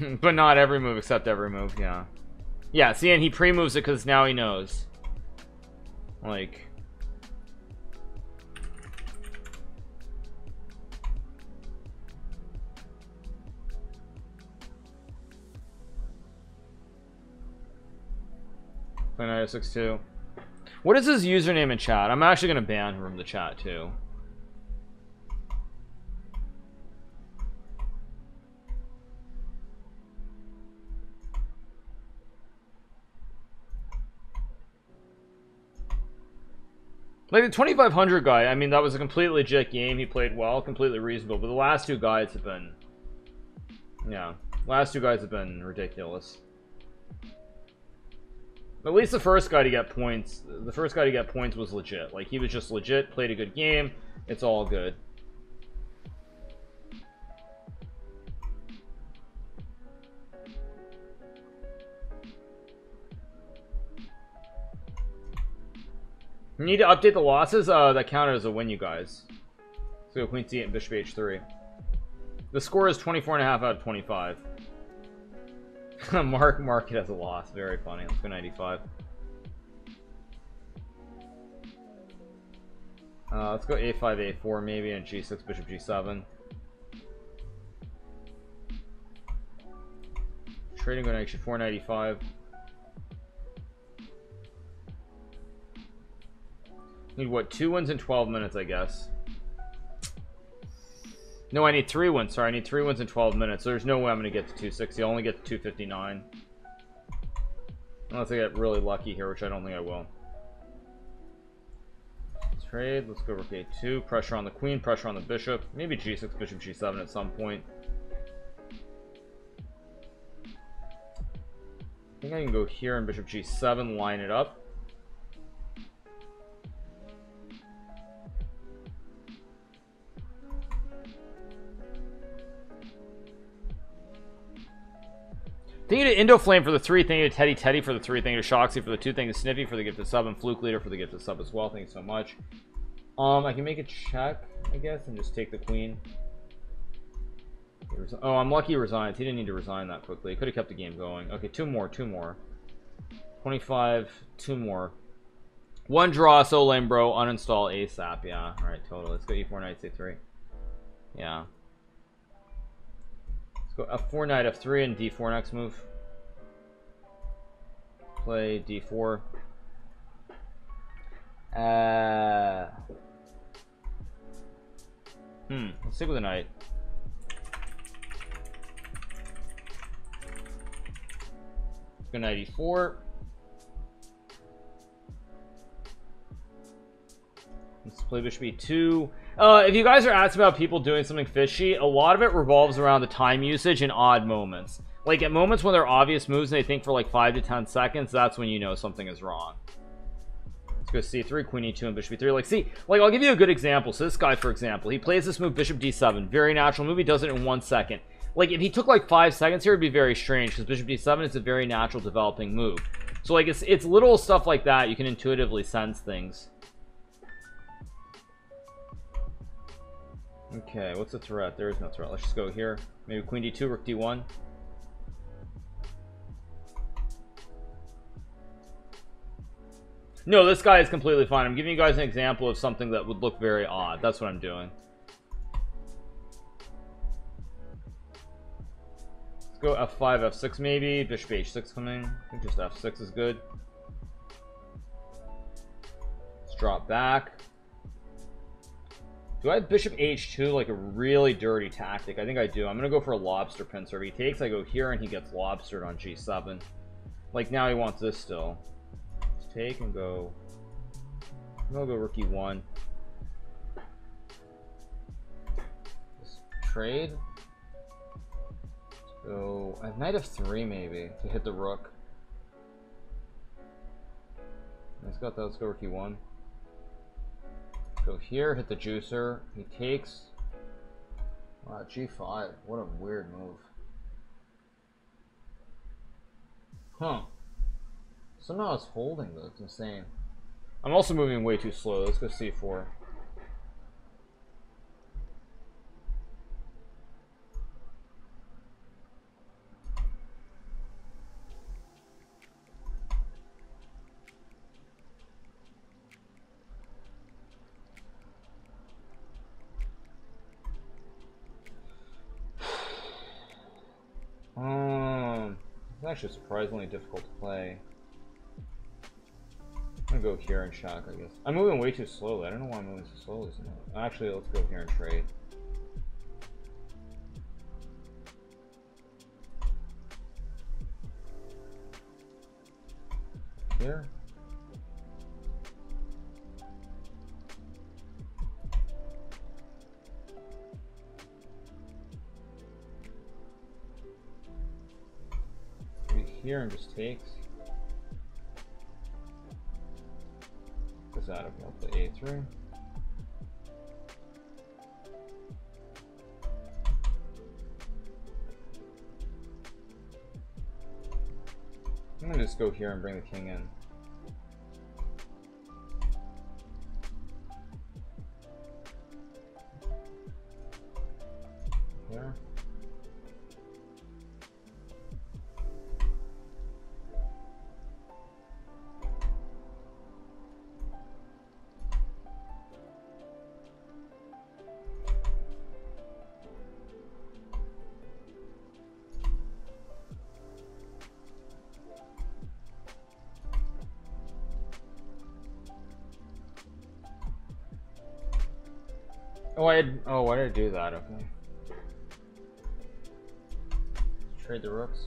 but not every move except every move, yeah. Yeah, see, and he pre-moves it because now he knows. Like... Play What is his username in chat? I'm actually going to ban him from the chat, too. Like the 2500 guy, I mean, that was a completely legit game. He played well, completely reasonable. But the last two guys have been, yeah, last two guys have been ridiculous. At least the first guy to get points, the first guy to get points was legit. Like he was just legit, played a good game. It's all good. You need to update the losses uh, that counted as a win, you guys. Go Queen C8 and Bishop H3. The score is 24 and a half out of 25. Mark Mark it as a loss. Very funny. Let's go 95. Uh, let's go A5, A4 maybe, and G6, Bishop G7. Trading going actually 495. Need what? Two wins in 12 minutes, I guess. No, I need three wins. Sorry, I need three wins in 12 minutes. So there's no way I'm going to get to 260. I'll only get to 259. Unless I get really lucky here, which I don't think I will. Trade. Let's go rook a2. Pressure on the queen. Pressure on the bishop. Maybe g6, bishop g7 at some point. I think I can go here and bishop g7, line it up. Thank you to Indoflame for the three. Thank you to Teddy Teddy for the three. Thank you to Shoxy for the two. Thank you to Sniffy for the gift of sub and Fluke Leader for the gift of sub as well. Thank you so much. Um, I can make a check, I guess, and just take the queen. Oh, I'm lucky he resigns. He didn't need to resign that quickly. He could have kept the game going. Okay, two more, two more. 25, two more. One draw, so lame, bro. Uninstall ASAP. Yeah, alright, total. Let's go E4 knight C3. Yeah go f4 knight f3 and d4 next move. Play d4 uh hmm let's stick with the knight. Go knight e4 let's play bishop e2 uh, if you guys are asking about people doing something fishy, a lot of it revolves around the time usage in odd moments. Like at moments when they're obvious moves and they think for like 5 to 10 seconds, that's when you know something is wrong. Let's go c3, queen e2, and bishop e3. Like, see, like I'll give you a good example. So this guy, for example, he plays this move bishop d7. Very natural move. He does it in one second. Like if he took like five seconds here, it'd be very strange because bishop d7 is a very natural developing move. So like it's it's little stuff like that you can intuitively sense things. Okay, what's the threat? There is no threat. Let's just go here. Maybe queen d2, rook d1. No, this guy is completely fine. I'm giving you guys an example of something that would look very odd. That's what I'm doing. Let's go f5, f6 maybe. Bishop h6 coming. I think just f6 is good. Let's drop back. Do I have bishop h2 like a really dirty tactic? I think I do. I'm gonna go for a lobster pincer. If he takes, I go here and he gets lobstered on g7. Like now he wants this still. Let's take and go. I'll go rook e1. Trade. Go. I have knight of three maybe to hit the rook. Let's go. Let's go one. Go here, hit the juicer. He takes. Wow, G5. What a weird move. Huh. Somehow it's holding though. It's insane. I'm also moving way too slow. Let's go C4. Actually surprisingly difficult to play. I'm gonna go here and shock, I guess. I'm moving way too slowly. I don't know why I'm moving so slowly. Actually, let's go here and trade. Here. Here and just takes. Goes out of I'll play a3. I'm gonna just go here and bring the king in. Had, why did I do that? Okay. Trade the rooks.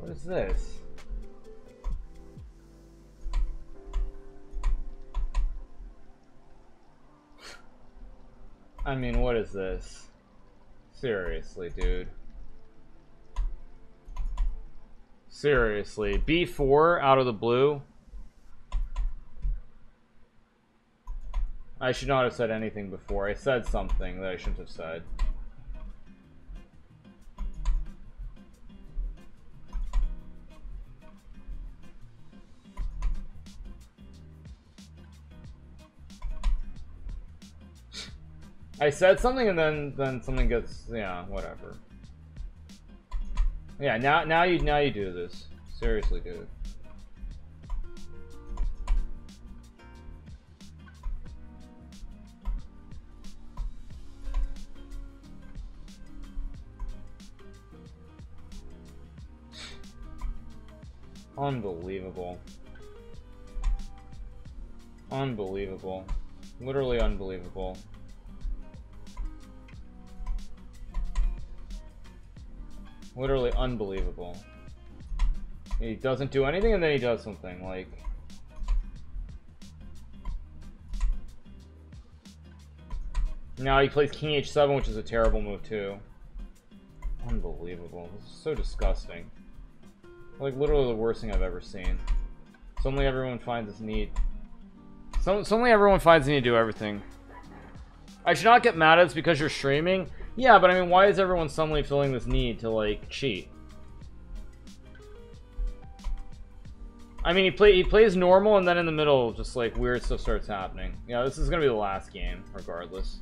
What is this? I mean, what is this? Seriously, dude. Seriously, B4 out of the blue. I should not have said anything before. I said something that I shouldn't have said. I said something and then then something gets yeah, whatever. Yeah, now now you now you do this. Seriously, dude. Unbelievable. Unbelievable. Literally unbelievable. Literally unbelievable. He doesn't do anything and then he does something, like... Now he plays King H7, which is a terrible move too. Unbelievable. This is so disgusting. Like, literally the worst thing I've ever seen. Suddenly everyone finds this need. So, suddenly everyone finds the need to do everything. I should not get mad at it's because you're streaming. Yeah, but I mean, why is everyone suddenly feeling this need to, like, cheat? I mean, he play he plays normal, and then in the middle, just like weird stuff starts happening. Yeah, this is gonna be the last game, regardless.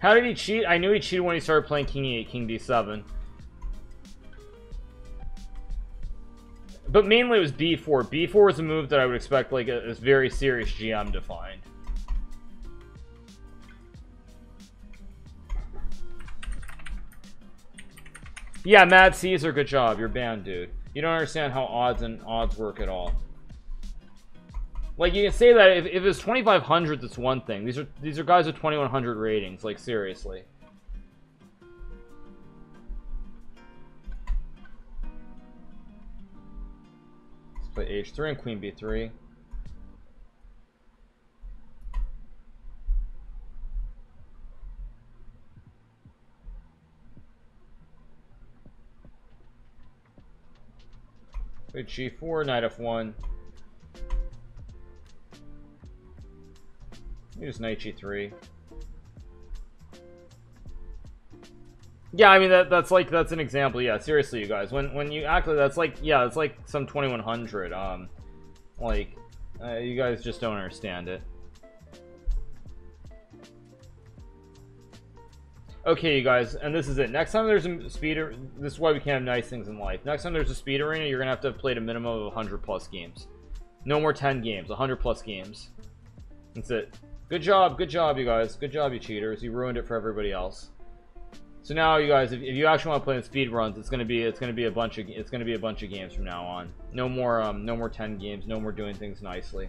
How did he cheat? I knew he cheated when he started playing King E8, King D7. But mainly it was B4. B4 is a move that I would expect like a, a very serious GM to find. Yeah, Mad Caesar, good job. You're banned, dude. You don't understand how odds and odds work at all. Like you can say that if, if it's 2500 that's one thing. These are these are guys with 2100 ratings, like seriously. Play H3 and Queen B3. Play G4, Knight F1. Use knight g3. Yeah, I mean that that's like that's an example. Yeah, seriously, you guys. When when you actually that's like yeah, it's like some 2100. Um, like uh, you guys just don't understand it. Okay, you guys, and this is it. Next time there's a speed, this is why we can't have nice things in life. Next time there's a speed arena, you're gonna have to have played a minimum of 100 plus games. No more 10 games, 100 plus games. That's it. Good job, good job, you guys. Good job, you cheaters. You ruined it for everybody else. So now, you guys, if, if you actually want to play in speed runs, it's gonna be it's gonna be a bunch of it's gonna be a bunch of games from now on. No more um no more 10 games. No more doing things nicely.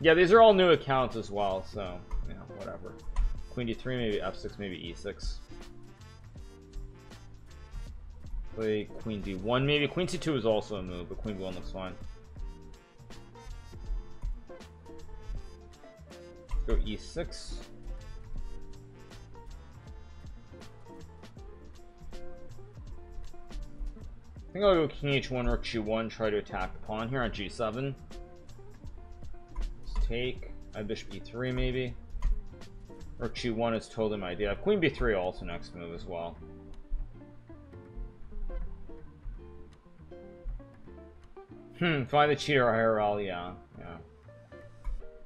Yeah, these are all new accounts as well, so you know whatever. queen d3, maybe f6, maybe e6. Play queen d1, maybe queen c2 is also a move, but queen b1 looks fine. Go e6. Think I'll go king h1 rook g1, try to attack the pawn here on g7. Let's take. I bishop e3 maybe. Or g1 is totally my idea. Queen b3 also next move as well. Hmm, find the cheater IRL, yeah, yeah.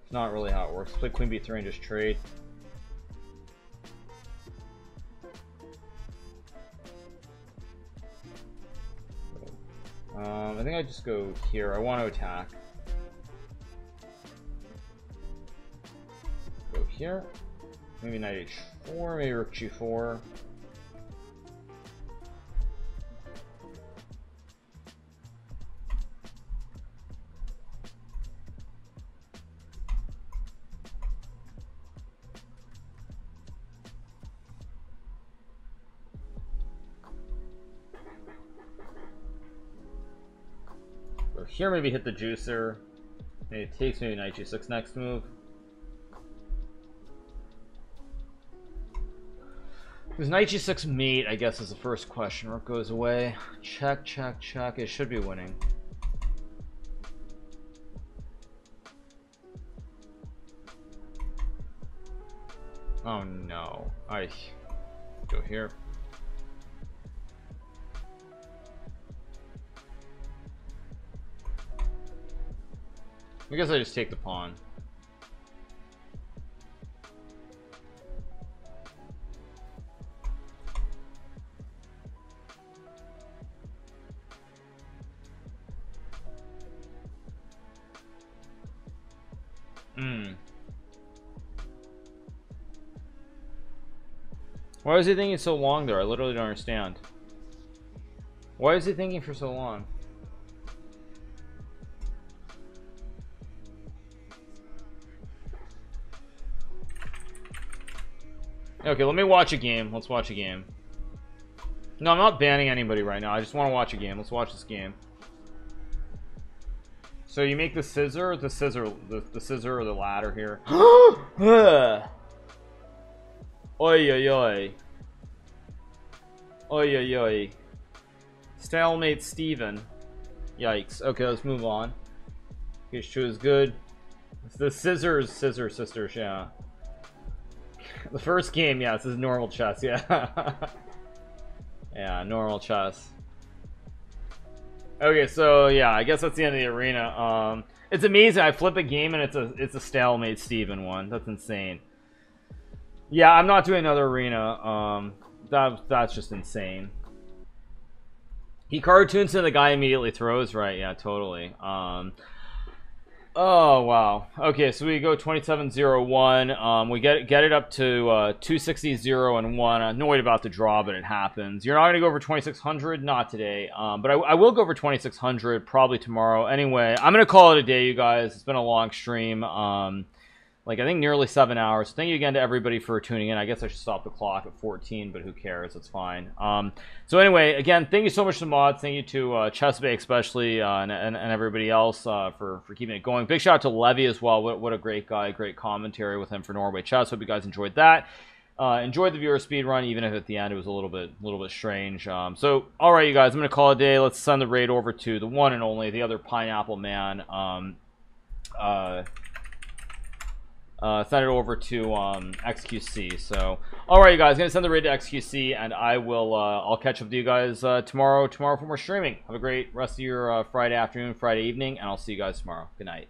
It's not really how it works. Play queen b3 and just trade. Um, I think I just go here. I want to attack. Go here. Maybe knight h4, maybe rook g4. Here maybe hit the juicer. Maybe it takes maybe knight g6 next move. Because knight g6 mate, I guess, is the first question. Rook goes away. Check, check, check. It should be winning. Oh no. I go here. I guess I just take the pawn. Hmm. Why is he thinking so long there? I literally don't understand. Why is he thinking for so long? Okay, let me watch a game. Let's watch a game. No, I'm not banning anybody right now. I just want to watch a game. Let's watch this game. So you make the scissor, the scissor, the, the scissor or the ladder here. oi, oi, oi. Oi, oi, oi. Stalemate Steven. Yikes. Okay, let's move on. His is good. It's the scissors, scissor sisters, yeah. The first game, yeah, this is normal chess, yeah. yeah, normal chess. Okay, so yeah, I guess that's the end of the arena. Um, it's amazing. I flip a game and it's a it's a stalemate Steven one. That's insane. Yeah, I'm not doing another arena. Um, that that's just insane. He cartoons and the guy immediately throws right. Yeah, totally. Um, Oh wow. Okay, so we go 2701. Um, we get get it up to uh, 260 0 and one. Annoyed about the draw, but it happens. You're not gonna go over 2600, not today. Um, but I, I, will go over 2600 probably tomorrow. Anyway, I'm gonna call it a day, you guys. It's been a long stream. Um, like I think nearly seven hours. Thank you again to everybody for tuning in. I guess I should stop the clock at 14, but who cares? It's fine. Um, so anyway, again, thank you so much to mods. Thank you to uh, Chessbae especially uh, and, and, and, everybody else uh, for for keeping it going. Big shout out to Levy as well. What, what a great guy! Great commentary with him for Norway Chess. Hope you guys enjoyed that. Uh, enjoyed the viewer speed run, even if at the end it was a little bit, little bit strange. Um, so, all right, you guys, I'm gonna call it a day. Let's send the raid over to the one and only, the other pineapple man. Um, uh, uh, send it over to um, XQC. So, all right, you guys, gonna send the raid to XQC, and I will. Uh, I'll catch up with you guys uh, tomorrow. Tomorrow for more streaming. Have a great rest of your uh, Friday afternoon, Friday evening, and I'll see you guys tomorrow. Good night.